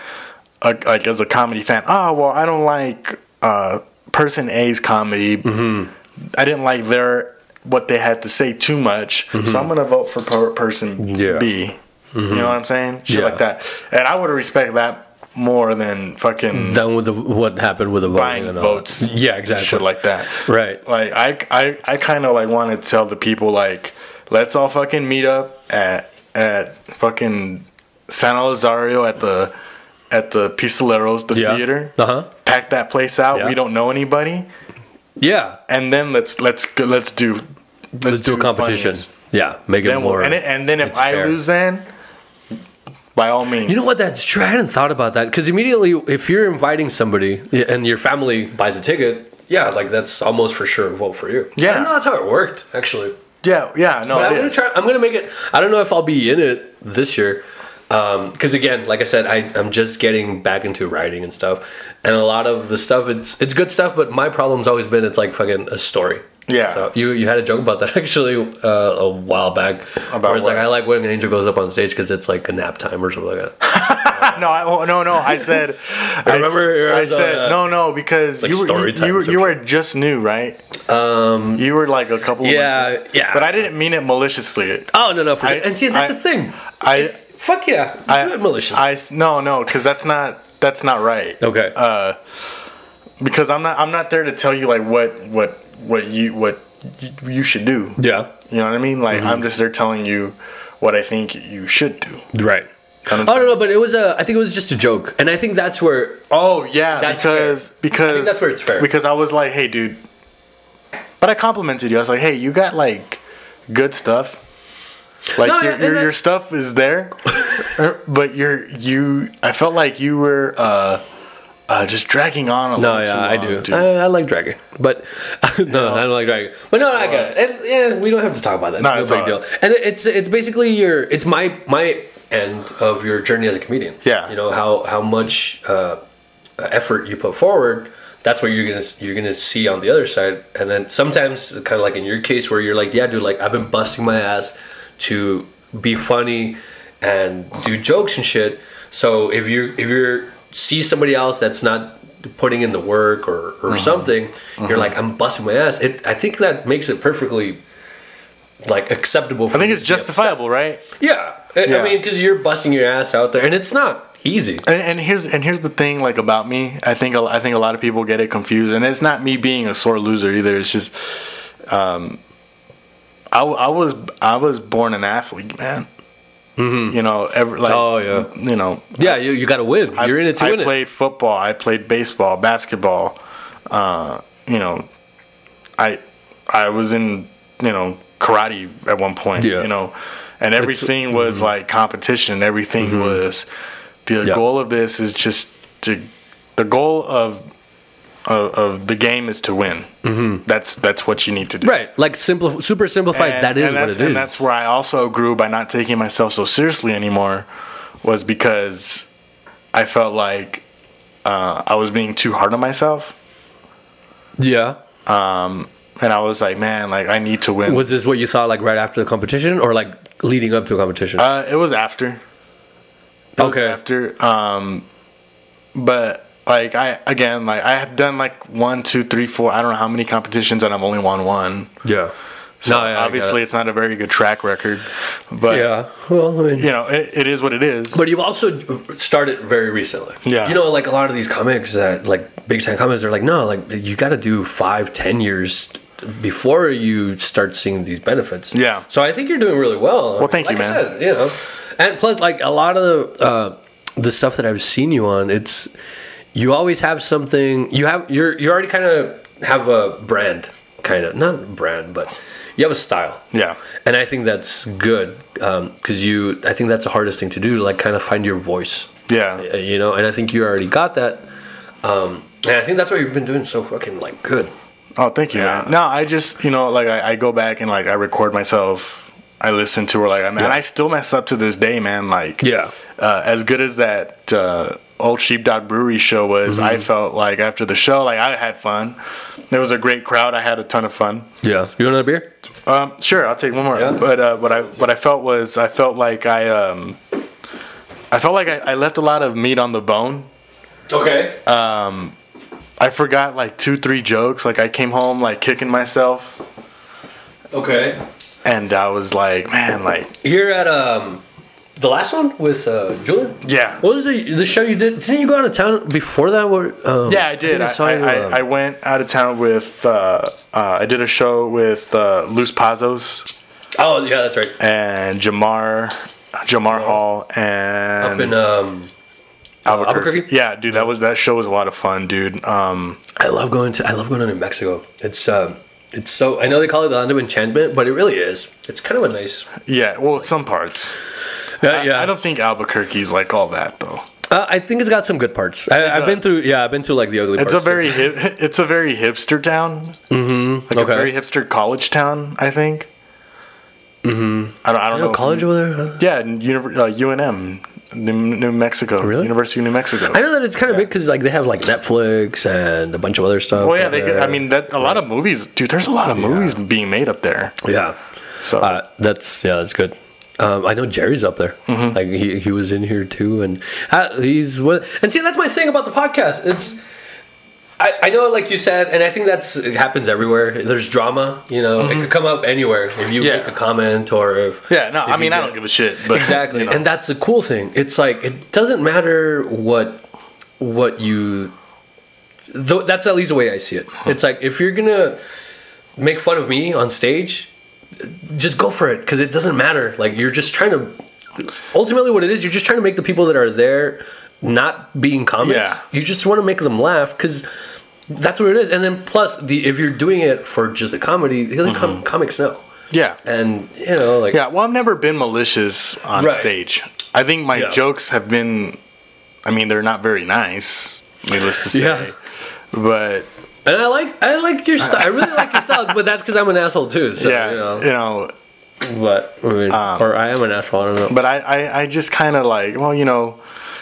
a, like as a comedy fan. Oh well, I don't like uh, person A's comedy. Mm-hmm. I didn't like their what they had to say too much. So I'm gonna vote for person Mm-hmm. Yeah. Mm-hmm. B. You know what I'm saying? Shit Yeah. like that. And I would respect that more than fucking than with the, what happened with the voting buying votes. Yeah, exactly. Shit like that. right. Like I I, I kind of like want to tell the people like let's all fucking meet up at at fucking San Elizario at the at the Pistoleros, the Yeah. theater. Uh huh. Pack that place out. Yeah. We don't know anybody, Yeah. and then let's let's let's do Let's do a competition. funnies. Yeah, make it Then more. and, it, and then if I fair. lose, then by all means. You know what? That's true. I hadn't thought about that because immediately, if you're inviting somebody and your family buys a ticket, yeah, like that's almost for sure a vote for you. Yeah. I don't know that's how it worked actually. Yeah, yeah, no, I'm it gonna try. I'm gonna make it. I don't know if I'll be in it this year, because again, like I said, I, I'm just getting back into writing and stuff, and a lot of the stuff it's it's good stuff, but my problem's always been it's like fucking a story. Yeah. So you you had a joke about that actually uh, a while back. About where it's like? I like when an angel goes up on stage because it's like a nap time or something like that. no, I, oh, no, no. I said. I, remember I was, said uh, no, no, because like you were story you, time you, you were just new, right? Um, you were like a couple. of Yeah, months yeah. But I didn't mean it maliciously. Oh no no for I- sure. And see that's I- the thing. I, Fuck yeah, I, do it malicious. I s- no, no, because that's not that's not right. okay. Uh, because I'm not I'm not there to tell you like what what what you what you, you should do. yeah. You know what I mean? Like Mm-hmm. I'm just there telling you what I think you should do. Right. Kind Oh of- no, no, but it was a. I think it was just a joke, and I think that's where. Oh yeah, That's because fair. because I think that's where it's fair. Because I was like, hey, dude, but I complimented you. I was like, hey, you got like good stuff. Like No, your and your, that- your stuff is there, Er, but you're you. I felt like you were uh, uh, just dragging on a No, little too yeah, I do. dude. I, I like dragging, but no, I don't like dragging. But no, I get it. And, yeah, we don't have to talk about that. No, It's it's big all deal. And it's it's basically your it's my my end of your journey as a comedian. Yeah. you know how how much uh, effort you put forward. That's what you're gonna you're gonna see on the other side, and then sometimes kind of like in your case where you're like, yeah, dude, like I've been busting my ass to be funny and do jokes and shit. So if you if you see somebody else that's not putting in the work or or Mm-hmm. something, you're like, I'm busting my ass. It I think that makes it perfectly like acceptable. For I think it's justifiable, right? Yeah, I, I mean, because you're busting your ass out there, and it's not easy. And, and here's and here's the thing, like about me, I think a- I think a lot of people get it confused, and it's not me being a sore loser either. It's just, um, I, I was I was born an athlete, man. You know, every, like Oh, yeah. you know, Yeah, you, you got to win. I, You're in it to I win played football, I played baseball, basketball. Uh, you know, I I was in you know karate at one point. Yeah. You know, and everything was like competition. Everything was the Mm-hmm. Yeah. goal of this is just to the goal of of, of the game is to win. Mm-hmm. That's that's what you need to do. Right, like simple, super simplified. And- that is and what that's- it is. And that's where I also grew by not taking myself so seriously anymore, was because I felt like uh, I was being too hard on myself, yeah. and I was like, man, like I need to win. Was this what you saw like right after the competition, or like leading up to a competition? uh, it was after. It was Okay. after. Um, but like I again, like I have done like one, two, three, four. I don't know how many competitions, and I've only won one. yeah. So No, yeah, obviously, get it's not a very good track record. But Yeah. Well, I mean, you know, it, it is what it is. But you've also started very recently. Yeah. You know, like a lot of these comics that like big time comics, they're like, no, like you got to do five, ten years before you start seeing these benefits. Yeah. So I think you're doing really well. Well, thank like you, I man. said, you know, and plus, like a lot of the uh, the stuff that I've seen you on, it's you always have something. You have you're you already kind of have a brand, kind of not brand, but you have a style yeah. and I think that's good because you. I think that's the hardest thing to do, like kind of find your voice, Yeah. uh, you know. And I think you already got that, um, and I think that's why you've been doing so fucking like good. Oh, thank you, Yeah. man. No, I just you know like I, I go back and like I record myself. I listen to her like I mean, and I still mess up to this day, man. Like Yeah. uh, as good as that uh, old Sheepdog Brewery show was, Mm-hmm. I felt like after the show, like I had fun. There was a great crowd. I had a ton of fun. Yeah, you want another beer? Um, sure, I'll take one more. Yeah. But uh, what I what I felt was I felt like I um, I felt like I, I left a lot of meat on the bone. Okay. Um, I forgot like two three jokes. Like I came home like kicking myself, Okay. and I was like, man, like Here at um, the last one with uh, Julian. yeah. What was the the show you did? Didn't you go out of town before that? Where, um, Yeah, I did. I, I, you, I, um, I went out of town with. Uh, uh, I did a show with uh, Luz Pazos oh yeah, that's right. and Jamar, Jamar Hall, and Up in um, Albuquerque? Yeah, dude, that was that show was a lot of fun, dude. Um, I love going to I love going to New Mexico. It's um, it's so I know they call it the land of enchantment, but it really is. It's kind of a nice. yeah, well, some parts. Yeah, I, I don't think Albuquerque's like all that though. Uh, I think it's got some good parts. I, I've been through. Yeah, I've been through like the ugly. It's a very hip, it's a very hipster town. Mm-hmm. Like Okay. a very hipster college town, I think. Mm-hmm. I don't. I don't know. know, college over there. Yeah, univ- uh, UNM, New, New Mexico. Really? University of New Mexico. I know that it's kind of big because like they have like Netflix and a bunch of other stuff. Well, yeah, they. Could. I mean, that a lot of movies, dude. There's a lot of movies being made up there. yeah. So Uh, that's yeah, that's good. Um, I know Jerry's up there. Mm-hmm. Like he, he was in here too, and uh, he's what. And see, that's my thing about the podcast. It's I, I know, like you said, and I think that's it happens everywhere. There's drama, you know. It could come up anywhere if you Mm-hmm. Yeah. make a comment or if yeah, no, I mean, I don't give a shit. But, exactly you know. and that's the cool thing it's like it doesn't matter what what you th- that's at least the way i see it it's like if you're gonna make fun of me on stage just go for it because it doesn't matter like you're just trying to ultimately what it is you're just trying to make the people that are there not being comics Yeah. you just want to make them laugh because that's what it is and then plus the if you're doing it for just a comedy the other com- mm-hmm. comics know yeah, and you know like yeah. Well, I've never been malicious on Right. stage. I think my Yeah. jokes have been. I mean, they're not very nice. Needless to say, Yeah. but And I like I like your style. I really like your style, but that's because I'm an asshole too. So, yeah, you know. you know. But I mean, Um, or I am an asshole. I don't know. But I, I, I just kind of like, well, you know,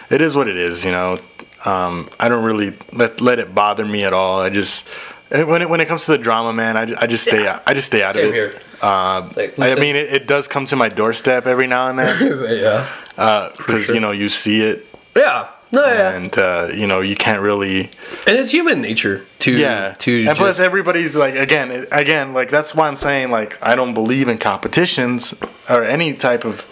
it is what it is. You know, um, I don't really let let it bother me at all. I just and when it when it comes to the drama, man, I, ju- I just stay Yeah. out. I just stay out Same of it. here. Uh, Like, I mean, it, it does come to my doorstep every now and then yeah, because sure. you know you see it yeah, no, yeah, and, uh, you know you can't really And it's human nature to yeah. to and just plus, everybody's like again, again, like that's why I'm saying like I don't believe in competitions or any type of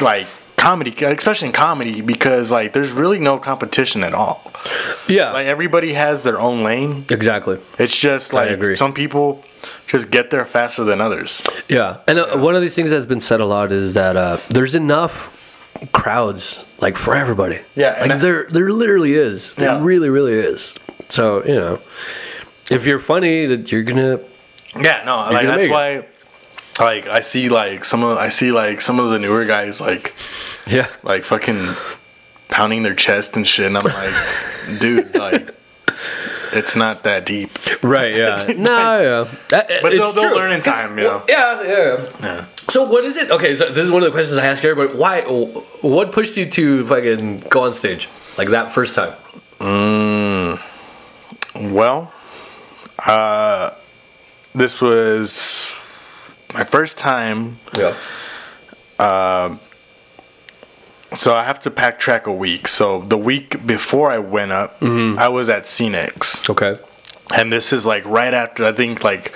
like comedy, especially in comedy, because like there's really no competition at all. yeah, Like everybody has their own lane. exactly. It's just like agree. some people just get there faster than others. Yeah, and uh, one of these things that's been said a lot is that uh, there's enough crowds like for everybody. Yeah, like I- there there literally is. There Yeah. really really is. So you know, if you're funny, that you're gonna Yeah, no, like that's why. Like I see like some of I see like some of the newer guys like yeah like fucking pounding their chest and shit, and I'm like, dude, like it's not that deep. Right. Yeah. no. Yeah. That- But it's they'll, they'll learn in time, you know. Yeah. Yeah. Yeah. So what is it? Okay. So this is one of the questions I ask everybody. Why? What pushed you to fucking go on stage like that first time? Well, uh, this was my first time. Yeah. Uh, So I have to pack track a week. So the week before I went up, Mm-hmm. I was at Cenex. Okay. and this is like right after I think like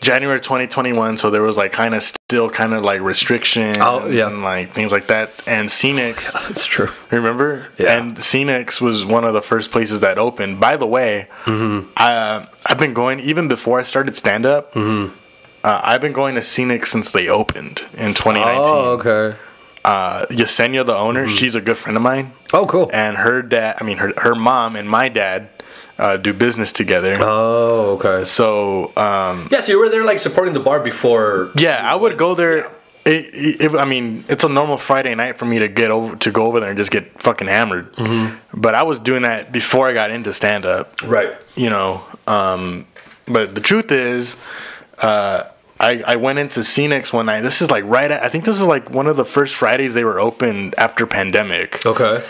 January 2021. So there was like kind of still kind of like restrictions Oh, yeah. and like things like that. And Cenex, That's true. remember? Yeah. And Cenex was one of the first places that opened. By the way, Mm-hmm. I I've been going even before I started stand up. Mm-hmm. Uh, I've been going to Cenex since they opened in 2019. Oh. Okay. Uh, Yesenia, the owner, Mm-hmm. she's a good friend of mine, Oh, cool. and her dad, I mean her her mom and my dad uh, do business together. Oh, okay. So um, Yeah. So you were there like supporting the bar before. yeah, I would go there. It, it, I mean, it's a normal Friday night for me to get over to go over there and just get fucking hammered. Mm-hmm. But I was doing that before I got into stand up. Right. You know, um, but the truth is, uh, I, I went into Cenex one night. This is like right at, I think this is like one of the first Fridays they were open after pandemic. Okay.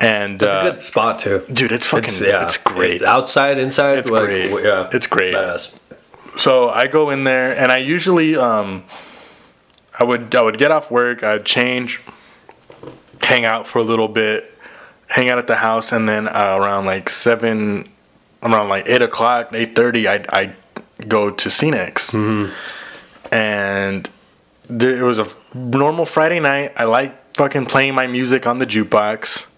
And It's uh, a good spot too. dude, it's fucking, it's, great. Outside, inside. It's like, great. Yeah. It's great. Badass. so I go in there and I usually um I would I would get off work, I'd change, hang out for a little bit, hang out at the house, and then uh, around like seven, around like eight o'clock, eight thirty, I I go to Phoenix, and there, it was a normal Friday night. I like fucking playing my music on the jukebox,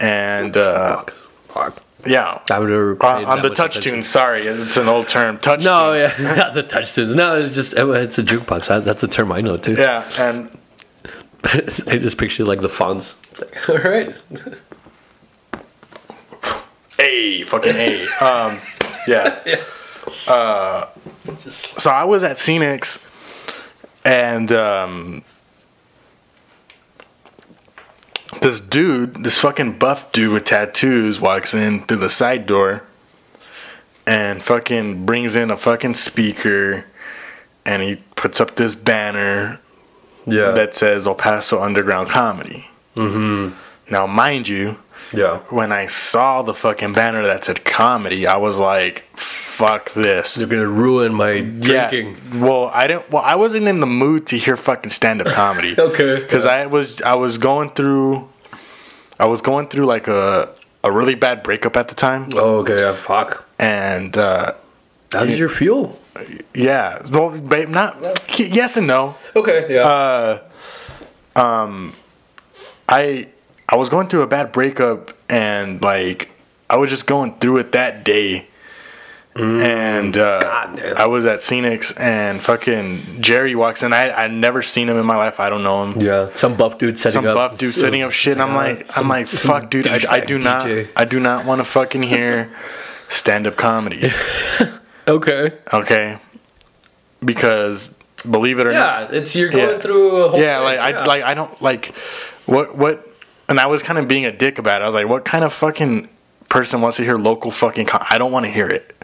and uh, Fuck. yeah, I've never on, on the touch attention. tune. Sorry, it's an old term. Touch No, tunes. yeah, not the touch tunes. No, it's just it's a jukebox. That- That's a term I know too. yeah, and I just picture like the Fonz. It's like, all right. hey, fucking hey, um, yeah. Just so I was at Phoenix, and um, this dude, this fucking buff dude with tattoos, walks in through the side door, and fucking brings in a fucking speaker, and he puts up this banner yeah. that says El Paso Underground Comedy. Mm-hmm. Now, mind you, yeah. when I saw the fucking banner that said comedy, I was like, "Fuck this." They're gonna ruin my drinking. Yeah. Well, I didn't. Well, I wasn't in the mood to hear fucking stand up comedy. Okay. Because I was, I was going through, I was going through like a a really bad breakup at the time, Oh, okay. Yeah. Fuck. and uh, How's your fuel? yeah, well, babe, not yes and no. Okay. Yeah. Uh, um, I I was going through a bad breakup, and like I was just going through it that day. And uh, God. I was at Phoenix, and fucking Jerry walks in. I I never seen him in my life. I don't know him. yeah. Some buff dude setting up. Some up. buff dude setting up shit. And I'm like, Some- I'm like, fuck, dude. I, I douchebag do not, I do not want to fucking hear stand up comedy. Okay. Okay, because believe it or not, Yeah, it's you're going Yeah. through a whole. yeah, thing, like I like I don't like what what, and I was kind of being a dick about it. I was like, what kind of fucking person wants to hear local fucking? Com- I don't want to hear it.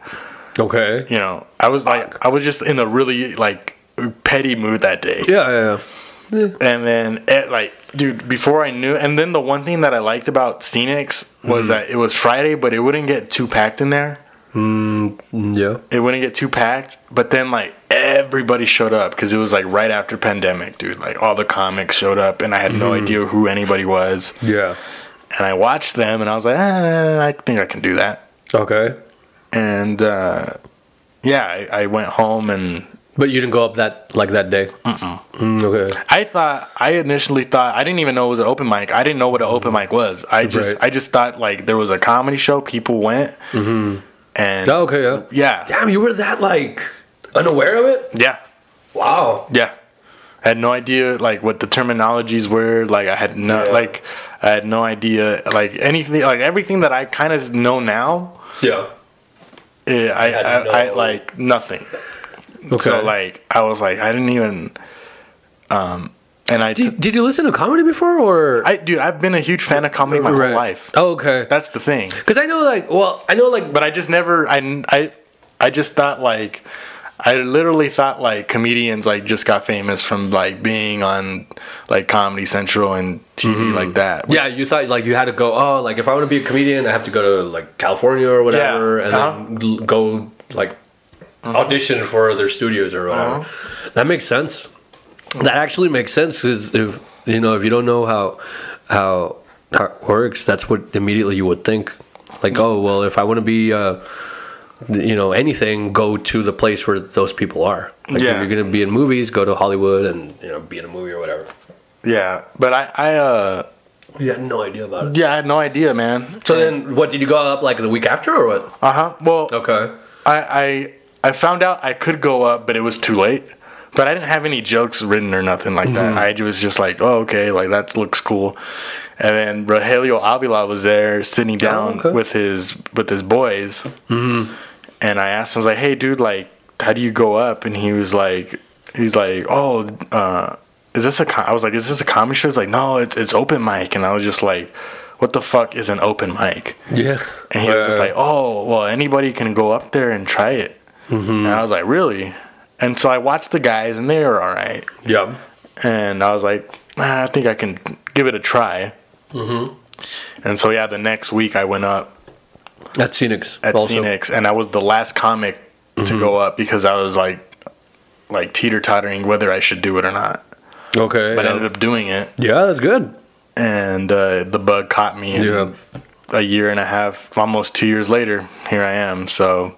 Okay. You know, I was like, I was just in a really like petty mood that day. Yeah, yeah, yeah. And then, it, like, dude, before I knew, and then the one thing that I liked about Phoenix was hmm. that it was Friday, but it wouldn't get too packed in there. Hmm, mm, Yeah. It wouldn't get too packed. But then, like, everybody showed up because it was like right after pandemic, dude. Like, all the comics showed up, and I had no hmm. idea who anybody was. Yeah. And I watched them, and I was like, ah, I think I can do that. Okay. And uh, yeah, I, I went home and But you didn't go up that like that day. Mm, okay. I thought I initially thought I didn't even know it was an open mic. I didn't know what an open mic was. I just I just thought like there was a comedy show. People went, Mm-hmm. and Oh, okay. Yeah. yeah, Damn, you were that like unaware of it. yeah, Wow. yeah. I had no idea like what the terminologies were. Like I had no Yeah. like I had no idea like anything like everything that I kind of know now. Yeah. eh, I had I, I like nothing. Okay. So like I was like I didn't even. Um, and I, did, did you listen to comedy before or? I dude, I've been a huge fan of comedy my Right. whole life. Oh, okay. That's the thing. Because I know, like, well, I know, like, but I just never I I I just thought like I literally thought like comedians like just got famous from like being on like Comedy Central and TV mm-hmm. like that. yeah, you thought like you had to go. Oh, like if I want to be a comedian, I have to go to like California or whatever, Yeah, and then uh-huh. go like uh-huh. audition for their studios or whatever. Uh-huh. That makes sense. That actually makes sense because if you know if you don't know how how how it works, that's what immediately you would think. Like, mm-hmm. oh well, if I want to be. Uh, you know anything go to the place where those people are like Yeah. if you're gonna be in movies go to hollywood and you know be in a movie or whatever Yeah, but I I uh you had no idea about it yeah I had no idea, man. So then, what did you go up like the week after, or what? Uh huh. Well, Okay. I I I found out I could go up, but it was too late. But I didn't have any jokes written or nothing like that. I was just like, oh, okay, like that looks cool. And then Rogelio Avila was there sitting down okay. with his with his boys. Mm-hmm. And I asked him, I was like, hey, dude, like, how do you go up? And he was like, he's like, oh, uh, is this a? Com-? I was like, is this a comedy show? He's like, no, it's it's open mic. And I was just like, what the fuck is an open mic? Yeah. And he was just like, "Oh, well, anybody can go up there and try it." Mhm. And I was like, "Really?" And so I watched the guys, and they were all right. yeah. And I was like, ah, "I think I can give it a try." Mhm. And so yeah, the next week I went up At Phoenix. at also. Phoenix, and I was the last comic to go up because I was like, like teeter tottering whether I should do it or not. Okay. But I ended up doing it, yeah, that's good. and uh, the bug caught me. And Yeah. a year and a half, almost two years later, here I am. So,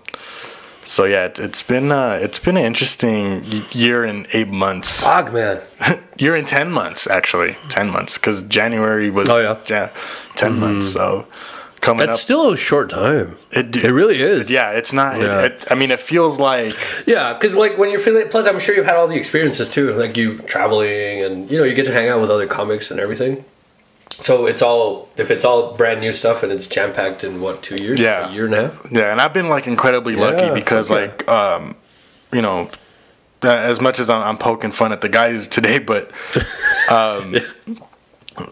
So yeah, it, it's been uh, it's been an interesting year and eight months. Fuck, man. year and ten months actually, ten months because January was Oh, yeah. yeah 10 months. So coming That's up, still a short time. it, It really is. yeah, it's not. Yeah. It, it, I mean, it feels like Yeah, because like when you're feeling, plus I'm sure you've had all the experiences too, like you traveling and you know you get to hang out with other comics and everything. So it's all if it's all brand new stuff and it's jam packed in what two years, Yeah. a year and a half. Yeah, and I've been like incredibly Yeah, lucky because okay. like um, you know, uh, as much as I'm, I'm poking fun at the guys today, but um,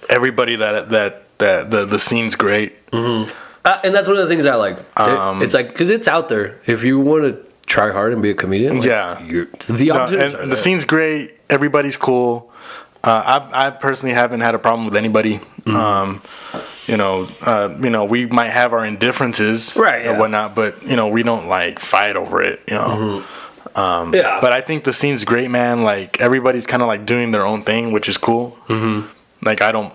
everybody that that that the the scene's great. Uh, and that's one of the things I like. Um, it's like because it's out there. If you want to try hard and be a comedian, like, Yeah. you're, the No, and are the scene's great. Everybody's cool. Uh, I I personally haven't had a problem with anybody. Mm-hmm. Um, you know, uh, you know, we might have our indifferences, Right, and whatnot, but you know, we don't like fight over it. You know. Mm-hmm. yeah, But I think the scene's great, man. Like everybody's kind of like doing their own thing, which is cool. Mm-hmm. Like I don't,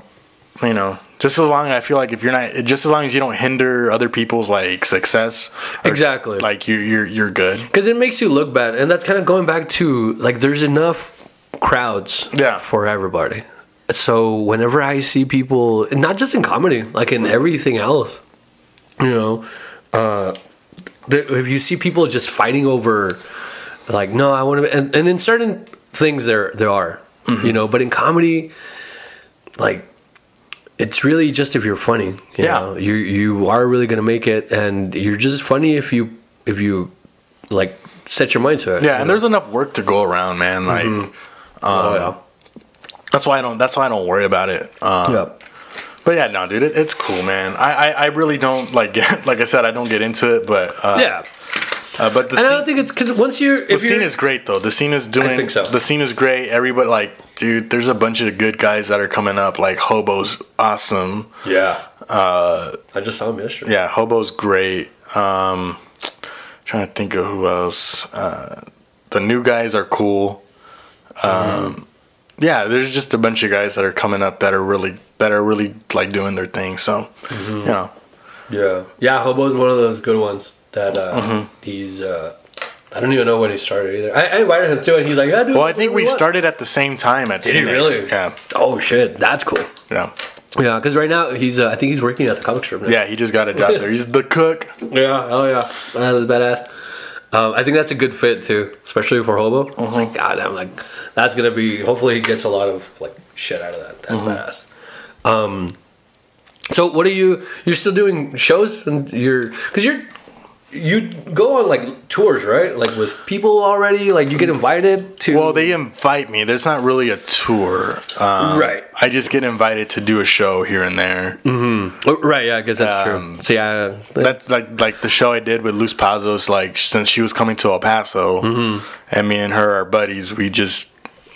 you know, just as long I feel like if you're not, just as long as you don't hinder other people's like success, or, Exactly. Like you're you're you're good. because it makes you look bad, and that's kind of going back to like there's enough crowds Yeah. for everybody. So whenever I see people, not just in comedy, like in everything else, you know, uh, if you see people just fighting over, like, no, I want to, and, and in certain things there there are, Mm-hmm. you know, but in comedy, like. It's really just if you're funny, you Yeah. know, you you are really gonna make it, and you're just funny if you if you like set your mind to it. Yeah, and know? there's enough work to go around, man. Like oh yeah, that's why I don't. That's why I don't worry about it. Um, yeah. But yeah, no, dude, it, it's cool, man. I, I I really don't like get like I said, I don't get into it, but uh, yeah. Uh, but the And I scene, don't think it's because once you're the if scene you're, is great though. The scene is doing. I think so. The scene is great. Everybody like, dude. There's a bunch of good guys that are coming up. Like Hobo's awesome. yeah. Uh, I just saw him yesterday. Yeah, Hobo's great. Um, trying to think of who else. Uh, the new guys are cool. Um, yeah, there's just a bunch of guys that are coming up that are really that are really like doing their thing. So, Mm-hmm. you know, Yeah, yeah. Hobo's one of those good ones that uh, Mm-hmm. he's. Uh, I don't even know when he started either. I, I invited him to and he's like, "Yeah, dude." well, I think we what?" started at the same time at Did he really? Yeah, Oh shit, that's cool. yeah, Yeah, because right now he's. Uh, I think he's working at the comic strip now. yeah. He just got a job there. He's the cook. Yeah. Oh yeah. That is badass. Um, I think that's a good fit too, especially for Hobo. Uh-huh. Like, God, I'm like, that's gonna be. Hopefully, he gets a lot of like shit out of that. That's Uh-huh. badass. Um, so what are you? You're still doing shows, and you're because you're you go on like tours, right? Like with people already. Like you get invited to. Well, they invite me. There's not really a tour. Um, Right. I just get invited to do a show here and there. Oh, right. Yeah, I guess that's Um, true. See, I. That's like like the show I did with Luz Pazos. Like since she was coming to El Paso, Mm-hmm. and me and her are buddies. We just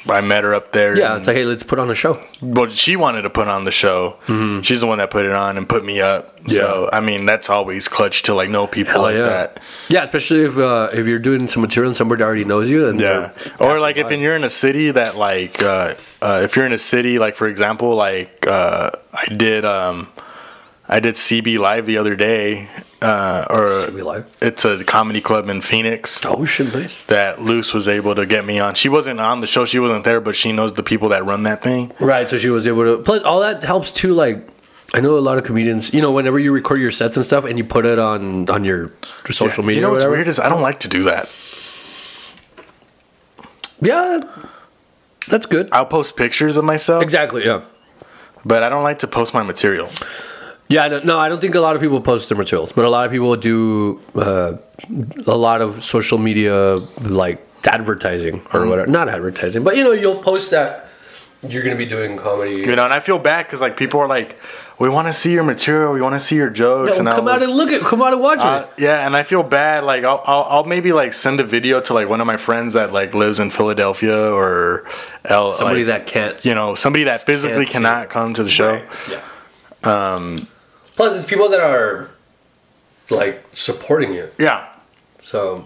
I met her up there. yeah, it's like, hey, let's put on a show. well, she wanted to put on the show. She's the one that put it on and put me up. So Mm-hmm. Yeah. I mean, that's always clutch to like know people Hell like yeah. that. Yeah, especially if uh, if you're doing some material and somebody already knows you. And Yeah. Or like if you're in a city that like uh, uh, if you're in a city like for example like uh, I did um, I did CB live the other day uh, or it's a comedy club in Phoenix. Oh shit, nice. that Luz was able to get me on. She wasn't on the show, she wasn't there, but she knows the people that run that thing. Right, so she was able to. Plus, all that helps too. Like, I know a lot of comedians. You know, whenever you record your sets and stuff, and you put it on on your social media You know what's weird is I don't like to do that. Yeah, that's good. I'll post pictures of myself, Exactly. Yeah. but I don't like to post my material. Yeah. No, no, I don't think a lot of people post their materials, but a lot of people do uh, a lot of social media like advertising or Mm-hmm. whatever. Not advertising, but you know, you'll post that you're going to be doing comedy. You know, and I feel bad because like people are like, "We want to see your material. We want to see your jokes." Yeah, and I come out was- and look at, come out and watch Uh, it. yeah, and I feel bad. Like I'll, I'll, I'll maybe like send a video to like one of my friends that like lives in Philadelphia or L, Somebody like, that can't. you know somebody that physically cannot come to the show. Yeah. Um, Plus, it's people that are like supporting you, Yeah, so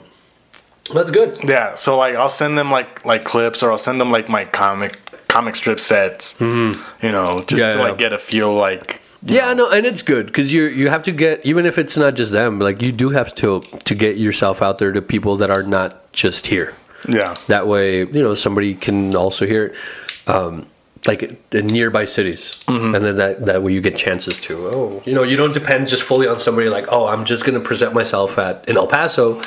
that's good. yeah. So like I'll send them like like clips or I'll send them like my comic comic strip sets. Mm-hmm. You know, just Yeah, to yeah. like get a feel like Yeah, no, and it's good because you you have to get even if it's not just them, like you do have to to get yourself out there to people that are not just here. Yeah. That way, you know, somebody can also hear it, um, like in nearby cities, Mm-hmm. and then that that way you get chances to. Oh, you know, you don't depend just fully on somebody like, oh, I'm just gonna present myself at in El Paso,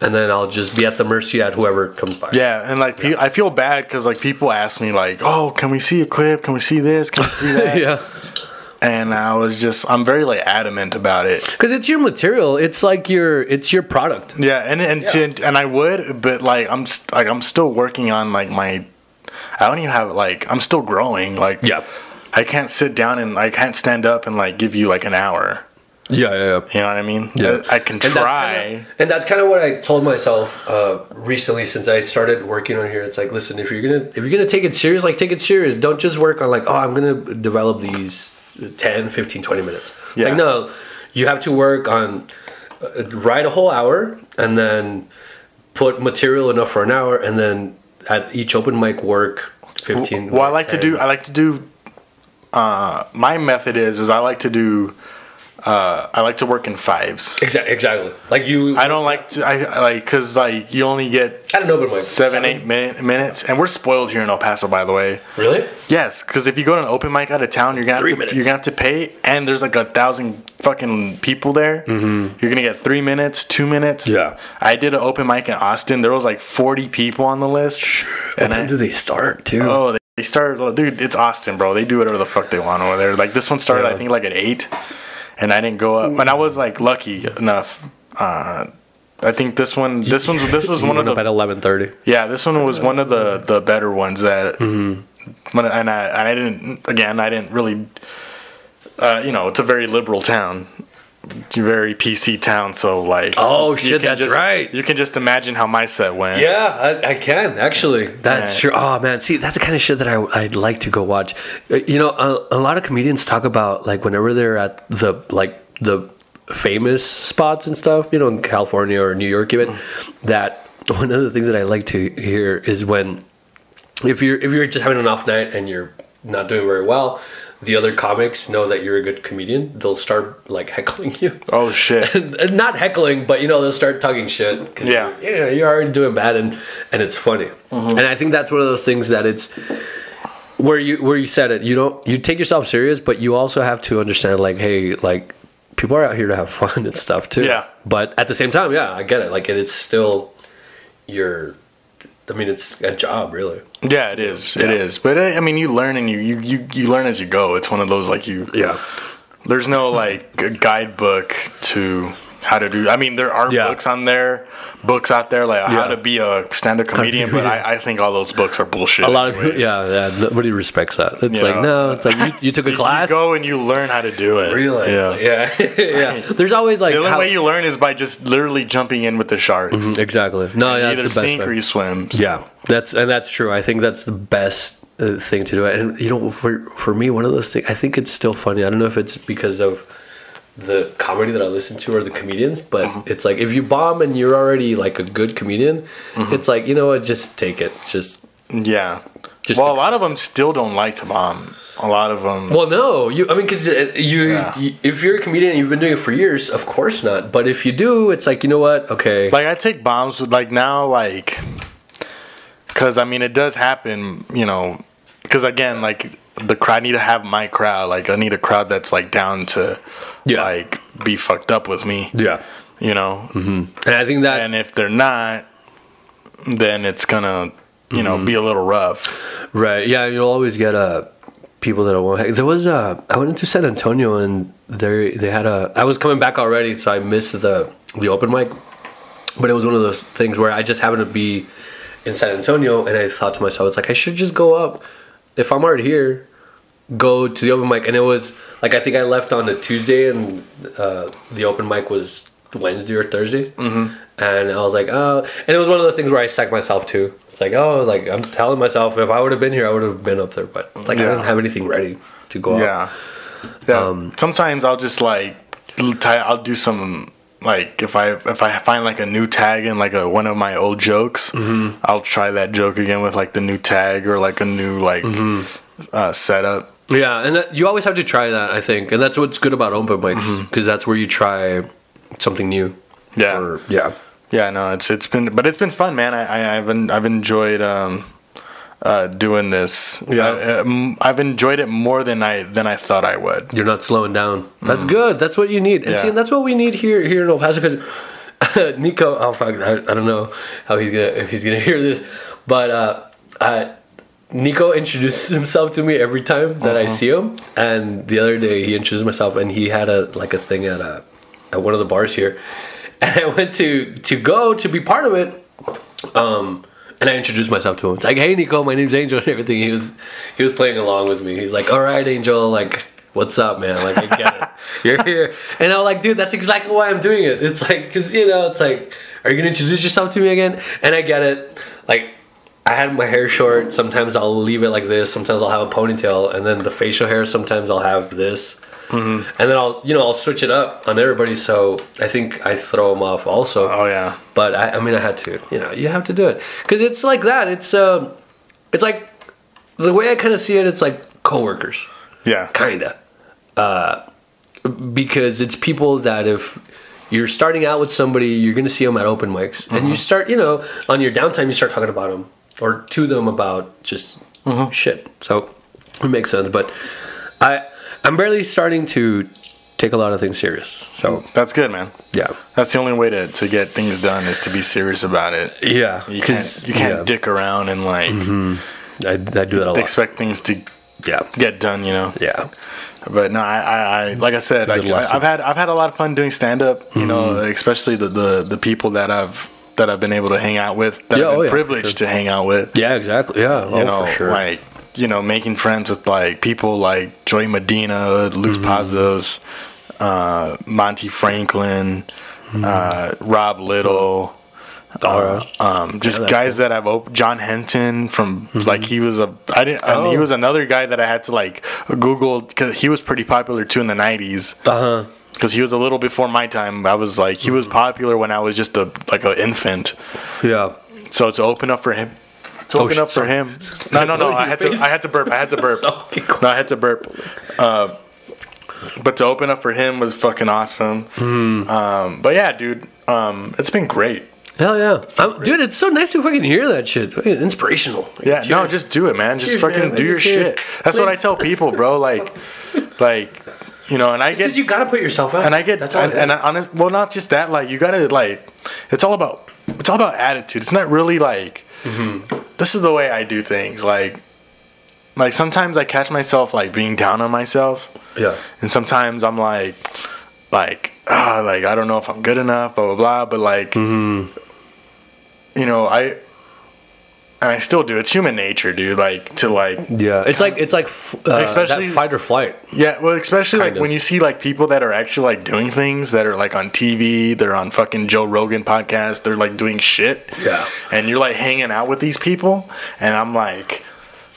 and then I'll just be at the mercy at whoever comes by. Yeah, and like pe- I feel bad because like people ask me like, "Oh, can we see a clip? Can we see this? Can we see that?" yeah. And I was just, I'm very like adamant about it. Because it's your material. It's like your it's your product. Yeah, and and to- and I would, but like I'm st- like I'm still working on like my. I don't even have like I'm still growing. Like Yeah. I can't sit down and I can't stand up and like give you like an hour. Yeah, yeah, yeah. You know what I mean? Yeah. I can And that's try. kinda- and that's kind of what I told myself uh, recently since I started working on here. It's like, listen, if you're gonna if you're gonna take it serious, like take it serious. Don't just work on like, oh, I'm gonna develop these 10, 15, 20 minutes. It's Yeah. like no, you have to work on uh, write a whole hour and then put material enough for an hour, and then at each open mic work fifteen. Well, I like to do. I like to do. Uh, my method is is I like to do. Uh, I like to work in fives. exactly exactly like you. I don't like to. I I like because like you only get at an open mic seven, eight minute, minutes, and we're spoiled here in El Paso, by the way. Really? Yes, because if you go to an open mic out of town, you're gonna Three have to, minutes. you're gonna have to pay, and there's like a thousand fucking people there. Mm-hmm. You're gonna get three minutes, two minutes. Yeah. I did an open mic in Austin. There was like 40 people on the list. What And time I- do they start too? Oh, they, they started, dude. It's Austin, bro. They do whatever the fuck they want over there. Like this one started, Yeah. I think, like at eight, and I didn't go up. And I was like lucky enough. Uh, I think this one, this one's, this was one of the, at eleven thirty. yeah, this one was one of the the better ones that. Mm-hmm. When, and I, and I didn't. Again, I didn't really. Uh, you know, it's a very liberal town. Very PC town, so like. Oh, shit, that's just- right. You can just imagine how my set went. Yeah, I, I can actually. That's true. Oh man, see, that's the kind of shit that I I'd like to go watch. Uh, You know, a, a lot of comedians talk about like whenever they're at the like the famous spots and stuff. You know, in California or New York, even that one of the things that I like to hear is when if you're if you're just having an off night and you're not doing very well. The other comics know that you're a good comedian. They'll start like heckling you. Oh shit. And not heckling, but you know they'll start talking shit. 'cause Yeah. you're, you know, you're already doing bad, and and it's funny. Mm-hmm. And I think that's one of those things that it's where you where you said it. You don't you take yourself serious, but you also have to understand like, hey, like people are out here to have fun and stuff too. Yeah. But at the same time, yeah, I get it. Like it's still your. I mean, it's a job, really. Yeah, it is. It Yeah. is. But uh, I mean, you learn and you, you you you learn as you go. It's one of those like you. Yeah. There's no like guidebook to how to do. I mean, there are Yeah. books on there, books out there like how Yeah. to be a stand-up comedian. But I, I think all those books are bullshit. A lot of anyways. yeah, yeah. Nobody respects that. It's You like know? no. It's like you, you took a You- class. You go and you learn how to do it. Really? Yeah. Yeah. yeah. There's always like The only how- way you learn is by just literally jumping in with the sharks. exactly. No, You yeah, either that's the best. sink way. or you swim. Yeah, that's and that's true. I think that's the best uh, thing to do. And you know, for for me, one of those things. I think it's still funny. I don't know if it's because of the comedy that I listen to or the comedians, but Mm-hmm. it's like if you bomb and you're already like a good comedian, Mm-hmm. it's like you know what, just take it. Just Yeah. Just well, a lot of them still don't like to bomb. A lot of them. well, no, you. I mean, because you, Yeah. you, if you're a comedian and you've been doing it for years, of course not. But if you do, it's like you know what, okay, like I take bombs like now like because I mean it does happen you know because again like the crowd I need to have my crowd like I need a crowd that's like down to Yeah. like be fucked up with me yeah. you know mm-hmm. And I think that and if they're not then it's gonna you know Mm-hmm. be a little rough Right. Yeah, you'll always get a people that won't. There was a. I went into San Antonio and they they had a I was coming back already, so I missed the the open mic. But it was one of those things where I just happened to be in San Antonio and I thought to myself, it's like I should just go up if I'm already here, go to the open mic and it was like I think I left on a Tuesday and uh the open mic was Wednesday or Thursday. Mm-hmm. And I was like, oh, and it was one of those things where I psyched myself too. It's like, oh, like I'm telling myself if I would have been here, I would have been up there. But it's like I Yeah. didn't have anything ready to go up. yeah yeah Um, sometimes I'll just like I'll do some like if I if I find like a new tag in like a one of my old jokes, Mm-hmm. I'll try that joke again with like the new tag or like a new like Mm-hmm. uh, setup. Yeah, and that, you always have to try that, I think, and that's what's good about open mics because that's where you try something new. Yeah. Or, yeah. Yeah, no, it's it's been, but it's been fun, man. I, I I've been, I've enjoyed um, uh, doing this. Yeah. I, um, I've enjoyed it more than I than I thought I would. You're not slowing down. That's good. That's what you need. And Yeah. see, that's what we need here here in El Paso. Because Nico, oh fuck, I, I don't know how he's gonna if he's gonna hear this, but uh, uh, Nico introduces himself to me every time that I see him. And the other day he introduced himself, and he had a like a thing at a at one of the bars here, and I went to to go to be part of it. Um, and I introduced myself to him. It's like, hey Nico, my name's Angel and everything. He was he was playing along with me. He's like, all right, Angel, like, what's up, man? Like, I get it. You're here. And I'm like, dude, that's exactly why I'm doing it. It's like, cause you know, it's like, are you gonna introduce yourself to me again? And I get it. Like, I had my hair short. Sometimes I'll leave it like this. Sometimes I'll have a ponytail, and then the facial hair. Sometimes I'll have this. And then I'll, you know, I'll switch it up on everybody. So I think I throw them off also. Oh yeah, But I, I mean, I had to. You know, you have to do it because it's like that. It's um, it's like the way I kind of see it. It's like coworkers, yeah, kinda, uh, because it's people that if you're starting out with somebody, you're gonna see them at open mics, and you start, you know, on your downtime, you start talking about them or to them about just shit. So it makes sense. But I, I'm barely starting to take a lot of things serious. So that's good, man. yeah, That's the only way to, to get things done is to be serious about it. yeah, You can't you can't dick around and like mm-hmm. I, I do that a lot. expect things to Yeah. get done. You know. Yeah. But no, I, I, I like I said, a good like, lesson. I, I've had I've had a lot of fun doing stand up. You know, mm-hmm. especially the, the the people that I've that I've been able to hang out with, that Yeah, I've been oh, yeah, privileged to hang out with. Yeah, exactly. Yeah. You oh, know, for sure. like you know, making friends with like people like Joy Medina, Luz Mm-hmm. Pazos, uh, Monty Franklin, Mm-hmm. uh, Rob Little. Uh, um, just that's guys that I've opened. John Henton from like he was a I didn't and he Oh. was another guy that I had to like Google because he was pretty popular too in the nineties uh huh. because he was a little before my time. I was like he was popular when I was just a like an infant. Yeah. So to open up for him, to Oh, open up for him. No, no, no. I had to. I had to burp. I had to burp. No, I had to burp. Uh, but to open up for him was fucking awesome. Hmm. Um, but yeah, dude, um, it's been great. Hell yeah. I'm, dude, it's so nice to fucking hear that shit. Fucking inspirational. Yeah, no, just do it, man. Just Cheers, fucking man. do your Cheers. shit. That's what I tell people, bro. Like, like, you know, and I get you gotta put yourself out. and I get That's all. and, it and is. I honest, well, not just that. Like, you gotta like, it's all about it's all about attitude. It's not really like Mm-hmm. this is the way I do things. Like, like sometimes I catch myself like being down on myself, yeah. and sometimes I'm like, like, ah, like I don't know if I'm good enough, blah blah blah. But like, Mm-hmm. you know, I. And I still do. It's human nature, dude. Like to like Yeah. It's like it's like uh, Especially- that fight or flight. Yeah, well, especially like Kinda. when you see like people that are actually like doing things that are like on TV, they're on fucking Joe Rogan podcast, they're like doing shit. Yeah. And you're like hanging out with these people, and I'm like,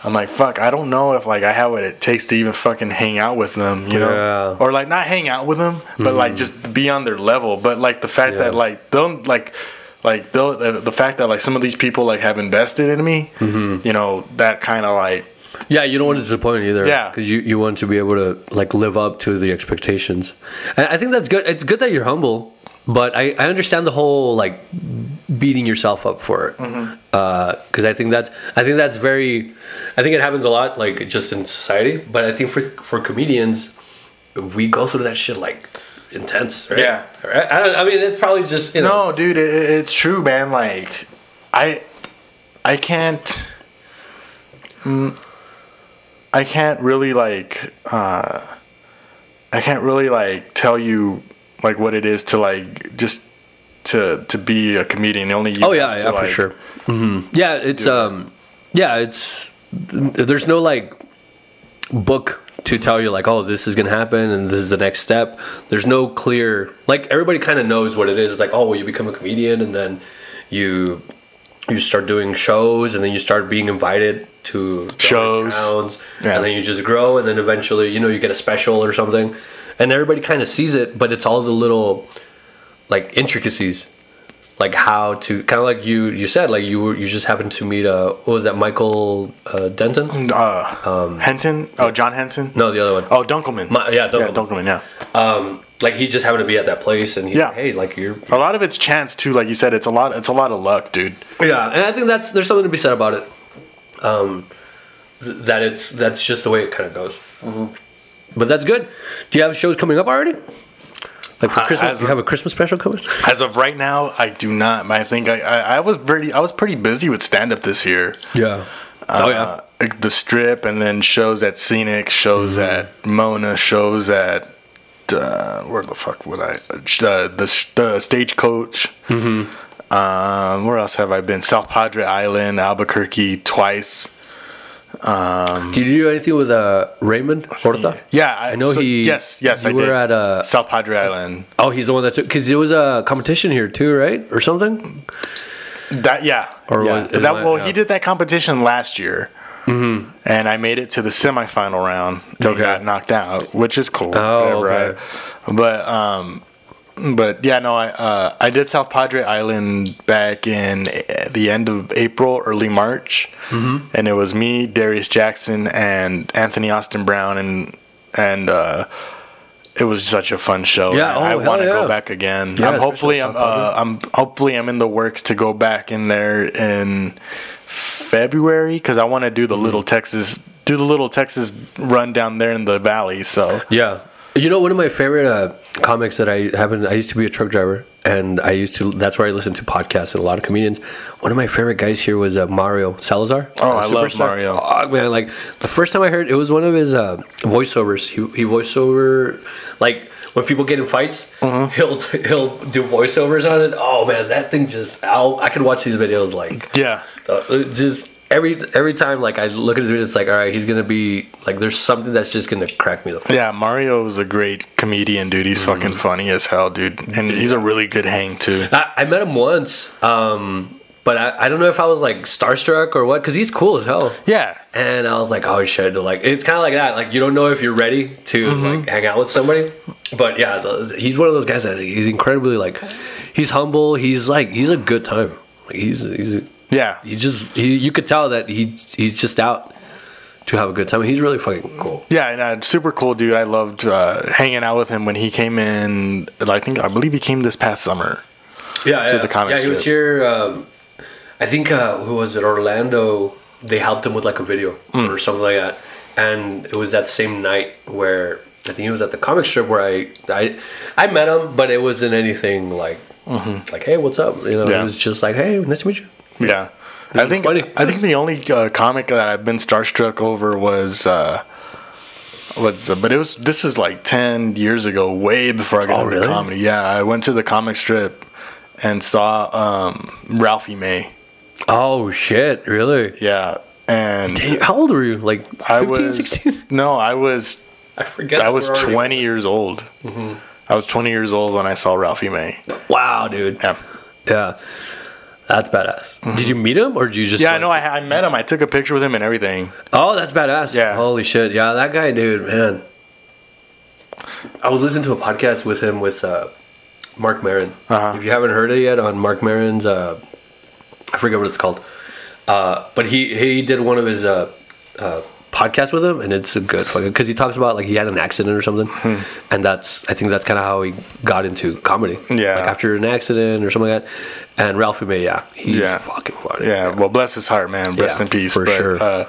I'm like, fuck, I don't know if like I have what it takes to even fucking hang out with them, you know, Yeah. Mm-hmm. or like not hang out with them, but like just be on their level. But like the fact Yeah. that like don't like. Like the, the fact that like some of these people like have invested in me, Mm-hmm. you know, that kind of like Yeah, you don't want to disappoint either. Yeah. Because you, you want to be able to like live up to the expectations. And I think that's good. It's good that you're humble, but I, I understand the whole like beating yourself up for it. Because I think that's I think that's very I think it happens a lot like just in society. But I think for for comedians, we go through that shit like intense, right? Yeah. Right? I, don't, I mean, it's probably just you know. No, dude, it, it- it's true, man. Like, I, I can't, mm, I can't really like, uh, I can't really like tell you like what it is to like just to to be a comedian. Only you. Oh yeah, to, yeah, for like- sure. hmm Yeah, it's um, yeah, it's there's no like book to tell you like, oh, this is gonna happen and this is the next step. There's no clear like everybody kind of knows what it is. It's like, oh, well, you become a comedian and then you you start doing shows and then you start being invited to Shows. towns Yeah. and then you just grow and then eventually you know you get a special or something and everybody kind of sees it but it's all the little like intricacies like how to kind of like you you said like you were you just happened to meet uh what was that Michael uh, Denton? Uh, Henton. Oh, John Henton. No, the other one. Oh, Dunkleman. My- yeah, Yeah, Dunkleman. Dunkleman. Yeah. Um, like he just happened to be at that place, and he's Yeah. like, hey, like you're A lot of it's chance too. Like you said, it's a lot. It's a lot of luck, dude. Yeah, and I think that's there's something to be said about it. Um, th- that it's that's just the way it kind of goes. Mm-hmm. But that's good. Do you have shows coming up already? Like for Uh, Christmas, as do you have a Christmas special coming? As of right now, I do not. I think I, I, I was pretty. I was pretty busy with stand up this year. Yeah. Uh, oh yeah. the strip, and then shows at Scenic, shows Mm-hmm. at Mona, shows at uh, where the fuck would I? Uh, the the stagecoach. Mm-hmm. Um, where else have I been? South Padre Island, Albuquerque twice. Did you do anything with uh, Raymond Horta? Yeah, I know so- he. Yes, yes, you I were did. at uh South Padre Island. Oh, he's the one that took because there was a competition here too, right, or something. That yeah, Or yeah. was- that well, yeah. he did that competition last year, mm-hmm. and I made it to the semifinal round. and Okay. got knocked out, which is cool. Oh, whatever, okay. I- but um, but yeah, no, I uh, I did South Padre Island back in uh, the end of April, early March, mm-hmm. and it was me, Darius Jackson, and Anthony Austin Brown, and and. uh it was such a fun show. Yeah, man. I oh, want to yeah. go back again. Yeah, I'm hopefully I'm uh, I'm hopefully I'm in the works to go back in there in February because I want to do Mm-hmm. the little Texas do the little Texas run down there in the valley. So Yeah. You know, one of my favorite uh, comics that I happened, I used to be a truck driver, and I used to, that's where I listened to podcasts and a lot of comedians. One of my favorite guys here was uh, Mario Salazar. Oh, I love Mario. Oh, man, like, the first time I heard, it was one of his uh, voiceovers. He, he voiceover, like, when people get in fights, Mm-hmm. he'll he'll do voiceovers on it. Oh man, that thing just I'll, I can watch these videos like yeah, just every every time like I look at his videos, it's like all right, he's gonna be like there's something that's just gonna crack me the fuck yeah. Mario is a great comedian, dude. He's fucking Mm-hmm. funny as hell, dude, and he's a really good hang too. I, I met him once, um, but I, I don't know if I was like starstruck or what, because he's cool as hell. Yeah, And I was like, oh shit, like it's kind of like that. Like you don't know if you're ready to Mm-hmm. like hang out with somebody, but yeah, the, he's one of those guys that he's incredibly like, he's humble. He's like he's a good time. Like, he's he's yeah. he just he you could tell that he he's just out to have a good time. He's really fucking cool. Yeah, and uh, super cool dude. I loved uh, hanging out with him when he came in. I think I believe he came this past summer. Yeah, yeah. the comic yeah, he was here. Um, I think uh, who was it? Orlando. They helped him with like a video Hmm. or something like that, and it was that same night where I think he was at the comic strip where I I I met him, but it wasn't anything like like hey, what's up? You know, Mm-hmm. Yeah. it was just like hey, nice to meet you. Yeah, I think funny. I think the only uh, comic that I've been starstruck over was uh, was, uh, but it was this was like ten years ago, way before I got Oh, into really? comedy. Yeah, I went to the comic strip and saw um, Ralphie May. Oh shit, really? Yeah, and Dang, how old were you? Like 15, I was 16? no, I was I forget. I was we're twenty years old. Mm-hmm. I was twenty years old when I saw Ralphie May. Wow, dude. Yeah. Yeah. That's badass. Did you meet him or did you just Mm-hmm. Yeah, no, I, I met him. I took a picture with him and everything. Oh, that's badass. Yeah. Holy shit. Yeah, that guy, dude, man. I was listening to a podcast with him with uh, Marc Maron. Uh-huh. If you haven't heard it yet, on Marc Maron's, uh, I forget what it's called, uh, but he he did one of his uh, with him, and it's a good fucking because he talks about like he had an accident or something, Hmm. and that's I think that's kind of how he got into comedy. Yeah. like after an accident or something like that. And Ralphie May, yeah, he's Yeah. fucking funny. Yeah, well, bless his heart, man. Rest Yeah, in peace. for But, sure. Uh,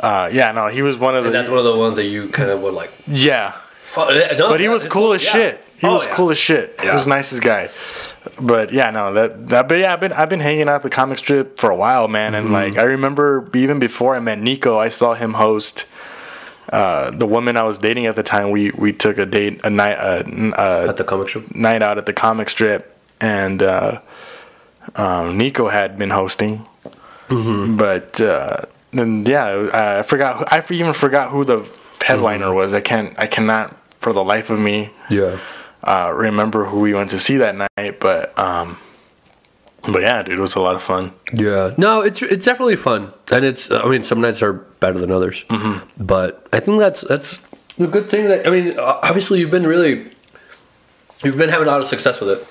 uh, yeah, no, he was one of the. and that's one of the ones that you kind of would like. yeah, no, but he was it's cool cool, as yeah. shit. He Oh, was yeah. cool as shit. He was nicest guy. But yeah, no, that that. But yeah, I've been I've been hanging out at the comic strip for a while, man. And Mm-hmm. like I remember even before I met Nico, I saw him host. Uh, the woman I was dating at the time, we we took a date a night uh, uh, at the comic strip. night out at the comic strip, and uh, um, Nico had been hosting. Mm-hmm. But uh, then, yeah, I forgot. who- I even forgot who the headliner Mm-hmm. was. I can't. I cannot, for the life of me, Yeah. Uh, remember who we went to see that night. But um, but yeah, dude, it was a lot of fun. Yeah. No, it's it's definitely fun, and it's. I mean, some nights are better than others, Mm-hmm. but I think that's that's the good thing. That I mean, obviously, you've been really, you've been having a lot of success with it,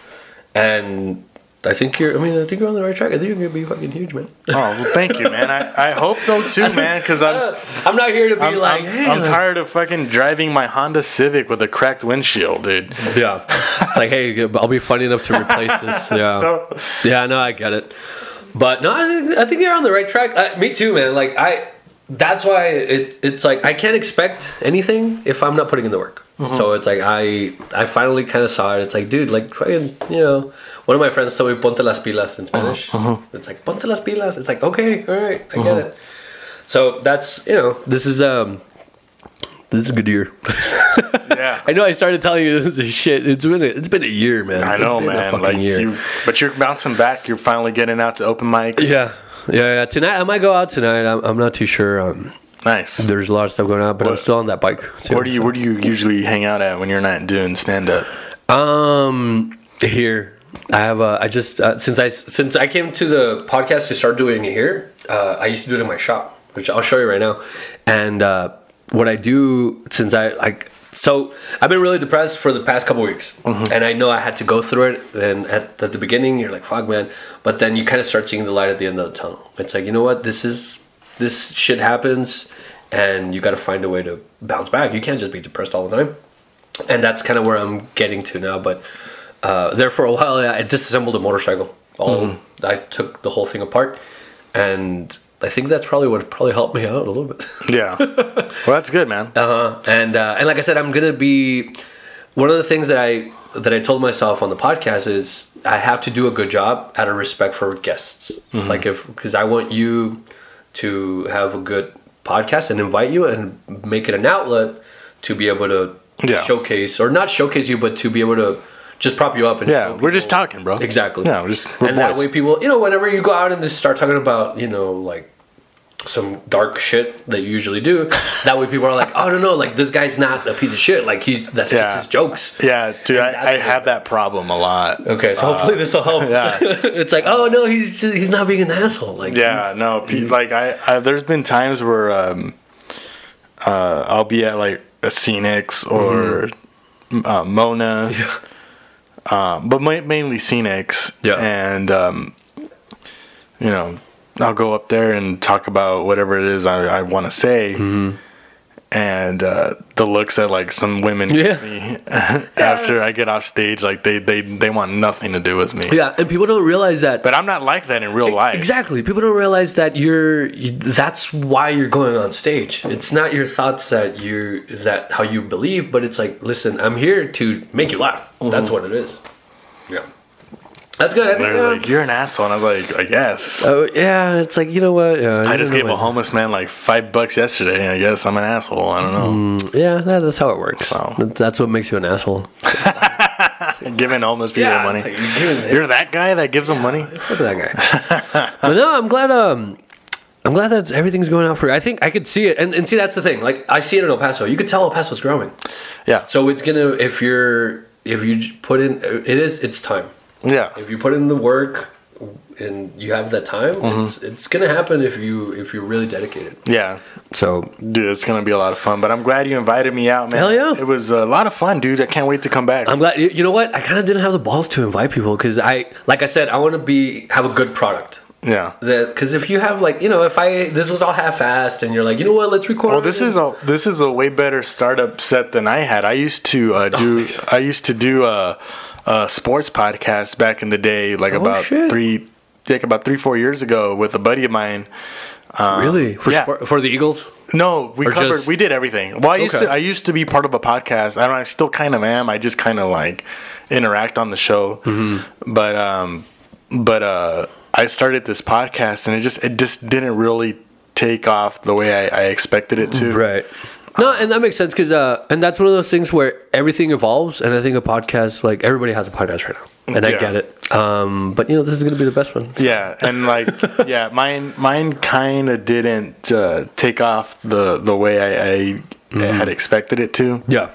and I think you're. I mean, I think you're on the right track. I think you're gonna be fucking huge, man. Oh, well, thank you, man. I, I hope so too, man. Because I'm I'm not here to be I'm, like, I'm, hey, I'm like- tired of fucking driving my Honda Civic with a cracked windshield, dude. Yeah, it's like, hey, I'll be funny enough to replace this. Yeah, So yeah, no, I get it. But no, I think, I think you're on the right track. Me too, man. Like I, that's why it, it's like I can't expect anything if I'm not putting in the work. So it's like I, I finally kind of saw it. It's like, dude, like fucking, you know, one of my friends told me "ponte las pilas" in Spanish. It's like "ponte las pilas." It's like, okay, all right, I get it. So that's you know, this is um, this is a good year. yeah. I know I started telling you this is shit. It's been a, it's been a year, man. I know, it's been man. Like you, but you're bouncing back. You're finally getting out to open mics. yeah, yeah, yeah. Tonight I might go out tonight. I'm, I'm not too sure. Um, Nice. there's a lot of stuff going on, but I'm still on that bike. Where do you so. Where do you usually hang out at when you're not doing stand up? Um, here I have a. I just uh, since I since I came to the podcast to start doing it here. Uh, I used to do it in my shop, which I'll show you right now. And uh, what I do since I like. So I've been really depressed for the past couple weeks, and I know I had to go through it. And at, at the beginning, you're like, "Fuck, man!" But then you kind of start seeing the light at the end of the tunnel. It's like, you know what? This is this shit happens, and you got to find a way to bounce back. You can't just be depressed all the time and that's kind of where I'm getting to now. But uh, there for a while, I disassembled a motorcycle. All I took the whole thing apart, and I think that's probably what probably helped me out a little bit. Yeah. well, that's good, man. uh-huh. And uh, and like I said, I'm gonna be one of the things that I that I told myself on the podcast is I have to do a good job out of respect for guests. Like if because I want you to have a good podcast and invite you and make it an outlet to be able to Yeah. showcase or not showcase you, but to be able to just prop you up and Yeah, we're just talking, bro. Exactly. Yeah, we're just we're and that way people you know whenever you go out and just start talking about you know like some dark shit that you usually do that way people are like oh no no like this guy's not a piece of shit like he's that's Yeah. just his jokes Yeah, dude, And I, I have that problem a lot. okay so hopefully this will help yeah. it's like oh no he's he's not being an asshole like Yeah, no, like I, I, there's been times where um, uh, I'll be at like a Scenics or uh, Mona, Mm-hmm. yeah um, but ma- mainly Scenics. Yeah. and um, you know, I'll go up there and talk about whatever it is I, I want to say. Mm-hmm. And uh, the looks that like some women Yeah. give me after I get off stage, like they, they, they want nothing to do with me. yeah and people don't realize that But I'm not like that in real life. Exactly. People don't realize that you're. You, that's why you're going on stage. It's not your thoughts that you that how you believe, but it's like, listen, I'm here to make you laugh. That's what it is. Yeah, that's good. I think. They're uh, like, "You're an asshole," and I was like, "I guess." oh yeah, it's like you know what? Yeah, I just know gave a homeless man like five bucks yesterday, and I guess I'm an asshole. I don't know. Yeah, that, that's how it works. So. That's what makes you an asshole. Giving homeless people Yeah, money. like you're You're that guy that gives them money. Fuck that guy. but no, I'm glad. Um, I'm glad that everything's going out for. You. I think I could see it, and, and see that's the thing. Like I see it in El Paso. You could tell El Paso's growing. Yeah. So it's gonna if you're if you put in it is it's time. Yeah. If you put in the work and you have that time, Mm-hmm. it's it's gonna happen if you if you're really dedicated. Yeah. So Dude, it's gonna be a lot of fun. But I'm glad you invited me out, man. Hell yeah. It was a lot of fun, dude. I can't wait to come back. I'm glad. You you know what? I kind of didn't have the balls to invite people because I like I said I want to be have a good product. yeah. That because if you have like you know if I this was all half-assed and you're like you know what let's record. Well, this is a this is a way better startup set than I had. I used to uh, do I used to do a, a sports podcast back in the day, like about Oh, shit. three, like about three four years ago, with a buddy of mine. really for yeah. sport, for the Eagles. No, we Or covered. just- we did everything. Well, I used to. I used to be part of a podcast. I don't. I still kind of am. I just kind of like interact on the show. Mm-hmm. But um, but uh, I started this podcast, and it just it just didn't really take off the way I, I expected it to. Right. No, and that makes sense because, uh, and that's one of those things where everything evolves, and I think a podcast, like everybody has a podcast right now, and I Yeah. get it. Um, but you know, this is going to be the best one. Yeah, and like yeah, mine mine kind of didn't uh, take off the the way I, I Mm-hmm. had expected it to. Yeah.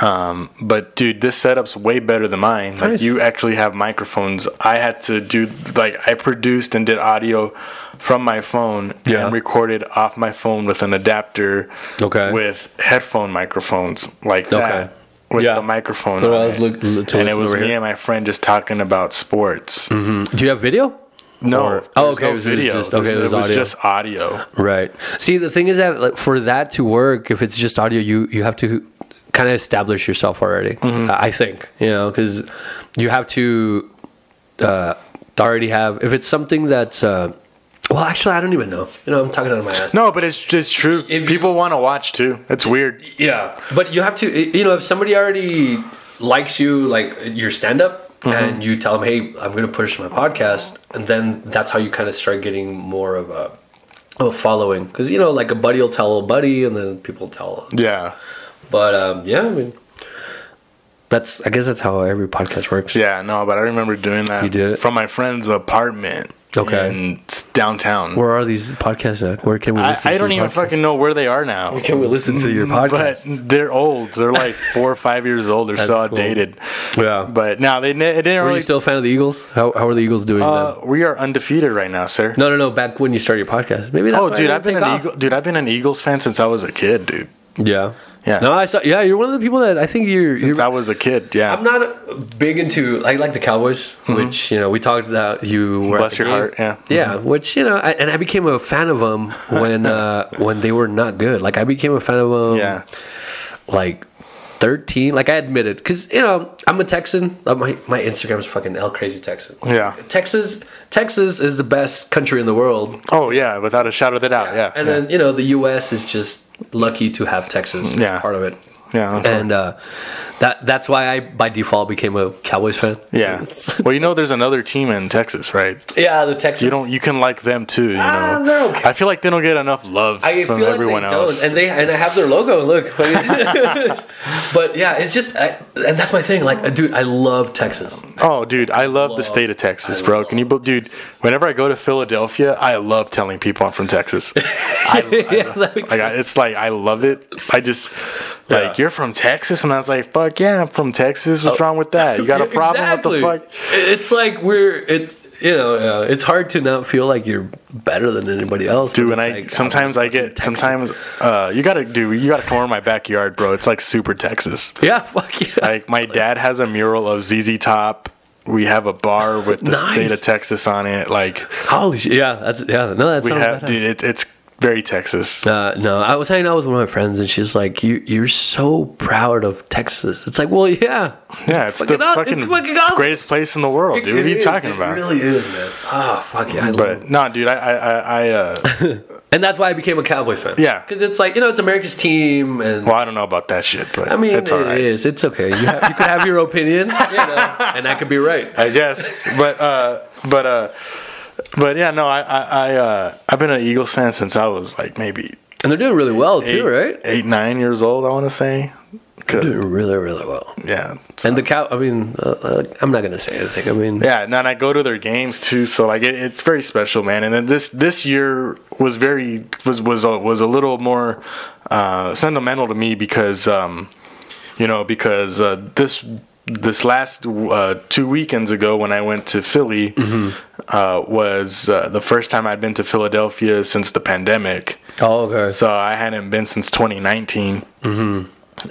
Um, but dude, this setup's way better than mine. Like Nice. you actually have microphones. I had to do like I produced and did audio from my phone Yeah. and recorded off my phone with an adapter. Okay. With headphone microphones like that. Okay. with Yeah. the microphone. So was it. look- to and it was me here. and my friend just talking about sports. Do you have video? No, Or- oh, okay, no it was video. just- okay, it was audio. just audio. Right. See, the thing is that like, for that to work, if it's just audio, you you have to kind of establish yourself already. Mm-hmm. I I think you know because you have to uh, already have. If it's something that's uh, well, actually, I don't even know. You know, I'm talking out of my ass. No, but it's just true. If People want to watch too. It's weird. Yeah, but you have to. You know, if somebody already likes you, like your stand up. Mm-hmm. And you tell them, "Hey, I'm going to push my podcast," and then that's how you kind of start getting more of a, of a following. Because you know, like a buddy will tell a buddy, and then people tell Yeah, But um, yeah, I mean, that's I guess that's how every podcast works. yeah. No, but I remember doing that. You did it? from my friend's apartment. Okay. in s- downtown. Where are these podcasts at? Where can we I, listen? I to don't your even podcasts? fucking know where they are now. Where can we listen to your But podcast? they're old. They're like four or five years old. They're so That's cool. outdated. yeah. But now they ne- it didn't Are really. you still a fan of the Eagles? How, how are the Eagles doing uh, then? we are undefeated right now, sir. No, no, no. Back when you started your podcast, maybe that's oh, why dude, I've didn't been an off. Eagle, dude. I've been an Eagles fan since I was a kid, dude. Yeah. Yeah. No, I saw. Yeah, you're one of the people that I think you're. Since you're I was a kid, yeah. I'm not big into. I like the Cowboys, which you know we talked about. You Bless your game. heart, yeah. yeah. Which you know, I, and I became a fan of them when uh, when they were not good. Like I became a fan of them. yeah. like 13 like i admit it because you know i'm a texan my, my instagram is fucking l crazy texan Yeah. texas texas is the best country in the world Oh yeah, without a shadow of a doubt, yeah. and yeah. then you know the us is just lucky to have texas as Yeah. part of it yeah, and uh, that that's why i by default became a cowboys fan yeah. well, you know, there's another team in Texas, right? yeah the texans You don't. You can like them too. You Ah, know. they're okay. I feel like they don't get enough love I from feel like everyone they else. don't, and they and I have their logo. Look, but yeah, it's just, I, and that's my thing. Like, dude, I love Texas. Oh, dude, I love, the love- state of Texas, I bro. Can you, dude? Whenever I go to Philadelphia, I love telling people I'm from Texas. I, I- Yeah, that makes like, I- it's like I love it. I just Yeah. Like you're from Texas, and I was like, fuck yeah, I'm from Texas. What's wrong with that? You got a problem? exactly. What the fuck? It's like we're it's you know uh, it's hard to not feel like you're better than anybody else. Dude, and I like, sometimes I'm get Texan. sometimes uh, you gotta do you gotta come over my backyard, bro. It's like super Texas. yeah, fuck yeah. Like my dad has a mural of ZZ Top. We have a bar with the Nice. state of Texas on it. Like Holy shit, yeah, that's yeah. No, that's we have, dude, it, it's very Texas. Uh, no, I was hanging out with one of my friends, and she's like, "You, you're so proud of Texas." It's like, well, yeah, Yeah, it's the fucking aw- fucking, it's fucking awesome. greatest place in the world, dude. What are you is, talking about? it really is, man. Ah, fuck yeah, I but it. no, dude, I, I, I, I uh, And that's why I became a Cowboys fan. Yeah. because it's like you know, it's America's team, and well, I don't know about that shit, but I mean, it's all it right. is. It's okay. You, have, you could have your opinion, you know, and I could be right. I guess, but uh, but uh, but yeah, no, I, I, I uh, I've been an Eagles fan since I was like maybe And they're doing really well eight, too, right? eight, nine years old. I want to say, 'Cause- Doing really, really well. yeah. And the cow. I mean, uh, uh, I'm not gonna say anything. I mean, Yeah, and I go to their games too, so like it, it's very special, man. And then this this year was very was was a, was a little more uh, sentimental to me because um, you know because uh, this this last uh, two weekends ago when I went to Philly uh, was uh, the first time I'd been to Philadelphia since the pandemic. oh, okay. So I hadn't been since 2019.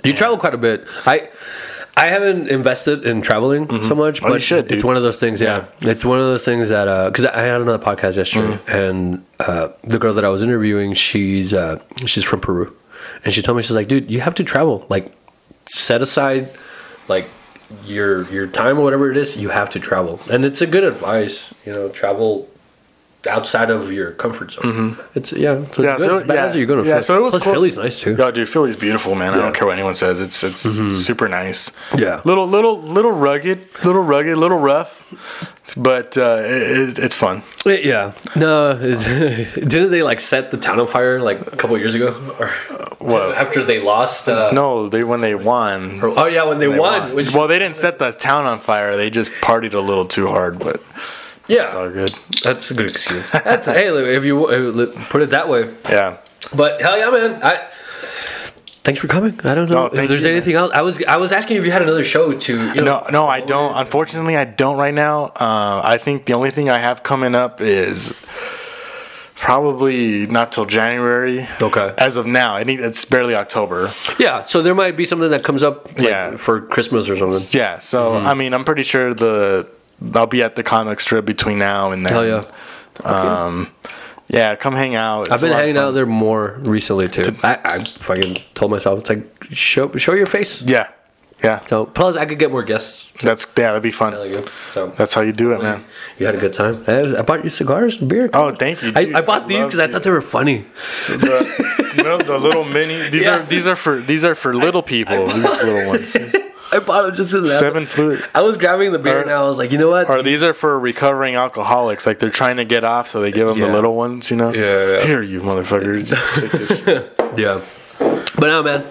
You travel quite a bit. I I haven't invested in traveling so much, Oh, but should, it's one of those things. Yeah, it's one of those things that because I had another podcast yesterday, and uh, the girl that I was interviewing, she's uh, she's from Peru, and she told me she's like, dude, you have to travel. Like, set aside like your your time or whatever it is. You have to travel, and it's a good advice. You know, travel outside of your comfort zone. It's yeah, so it's Yeah, good. so- it's badass yeah. that you're going to Yeah, so it was Plus, cool. Philly's nice too. Yo, dude, Philly's beautiful, man. I don't care what anyone says. It's it's super nice. Yeah. little little little rugged, little rugged, little rough, but uh, it, it's fun. Yeah. No, didn't they like set the town on fire like a couple years ago, or What? after they lost? Uh, No, they when they won. Oh yeah, when they, they won. Which, well, they didn't set the town on fire. They just partied a little too hard, but it's all good. that's a good excuse. That's hey, if you put it that way. Yeah. But hell yeah, man! I thanks for coming. I don't know No, if there's you, anything else. I was I was asking if you had another show to. You know, No, no, I don't. Unfortunately, I don't right now. Uh, I think the only thing I have coming up is Probably not till January. Okay. As of now, I think it's barely October. Yeah, so there might be something that comes up like, Yeah. for Christmas or something. Yeah. So Mm-hmm. I mean, I'm pretty sure the I'll be at the comic strip between now and then. Hell yeah. Um, yeah, come hang out. I've been hanging out there more recently too. I, I fucking told myself it's like show show your face. Yeah. Yeah. So plus I could get more guests. That's yeah, that'd be fun. Hell yeah. So That's how you do it, man. you had a good time. I, I bought you cigars and beer. Oh, thank you. I. I bought these because I thought they were funny. the, you know the little mini. These Yeah. are these are for these are for little people. these little ones. I bought them just in that. Seven fluid. I was grabbing the beer Or- and I was like, you know what? Or these are for recovering alcoholics. Like they're trying to get off, so they give them Yeah. the little ones. You know. Yeah, yeah. Here, you motherfuckers. Take this shit. Yeah. But no, man.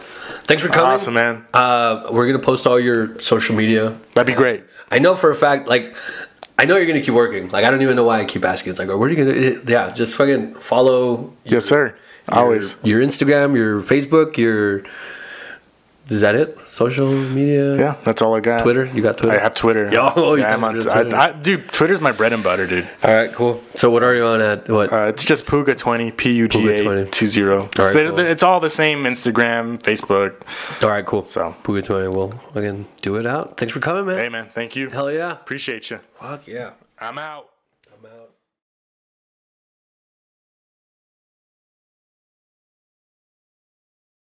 Thanks for coming. awesome, man. Uh, we're gonna post all your social media. That'd be great. I know for a fact, like, I know you're gonna keep working. Like, I don't even know why I keep asking. It's like, oh, where are you gonna? Yeah, just fucking follow. Yes, sir. your- Always. your Instagram, your Facebook, your. Is that it? Social media. Yeah, that's all I got. Twitter. You got Twitter. I have Twitter. Yo, yeah, I'm on. Twitter. I, I, dude, Twitter's my bread and butter, dude. All right, cool. So what are you on at? What? Uh, it's just Puga twenty, P U G 20. A two zero. right, So they're- cool. It's all the same. Instagram, Facebook. all right, cool. So, Puga twenty. We'll again do it out. Thanks for coming, man. hey man, thank you. Hell yeah. Appreciate you. Fuck yeah. I'm out.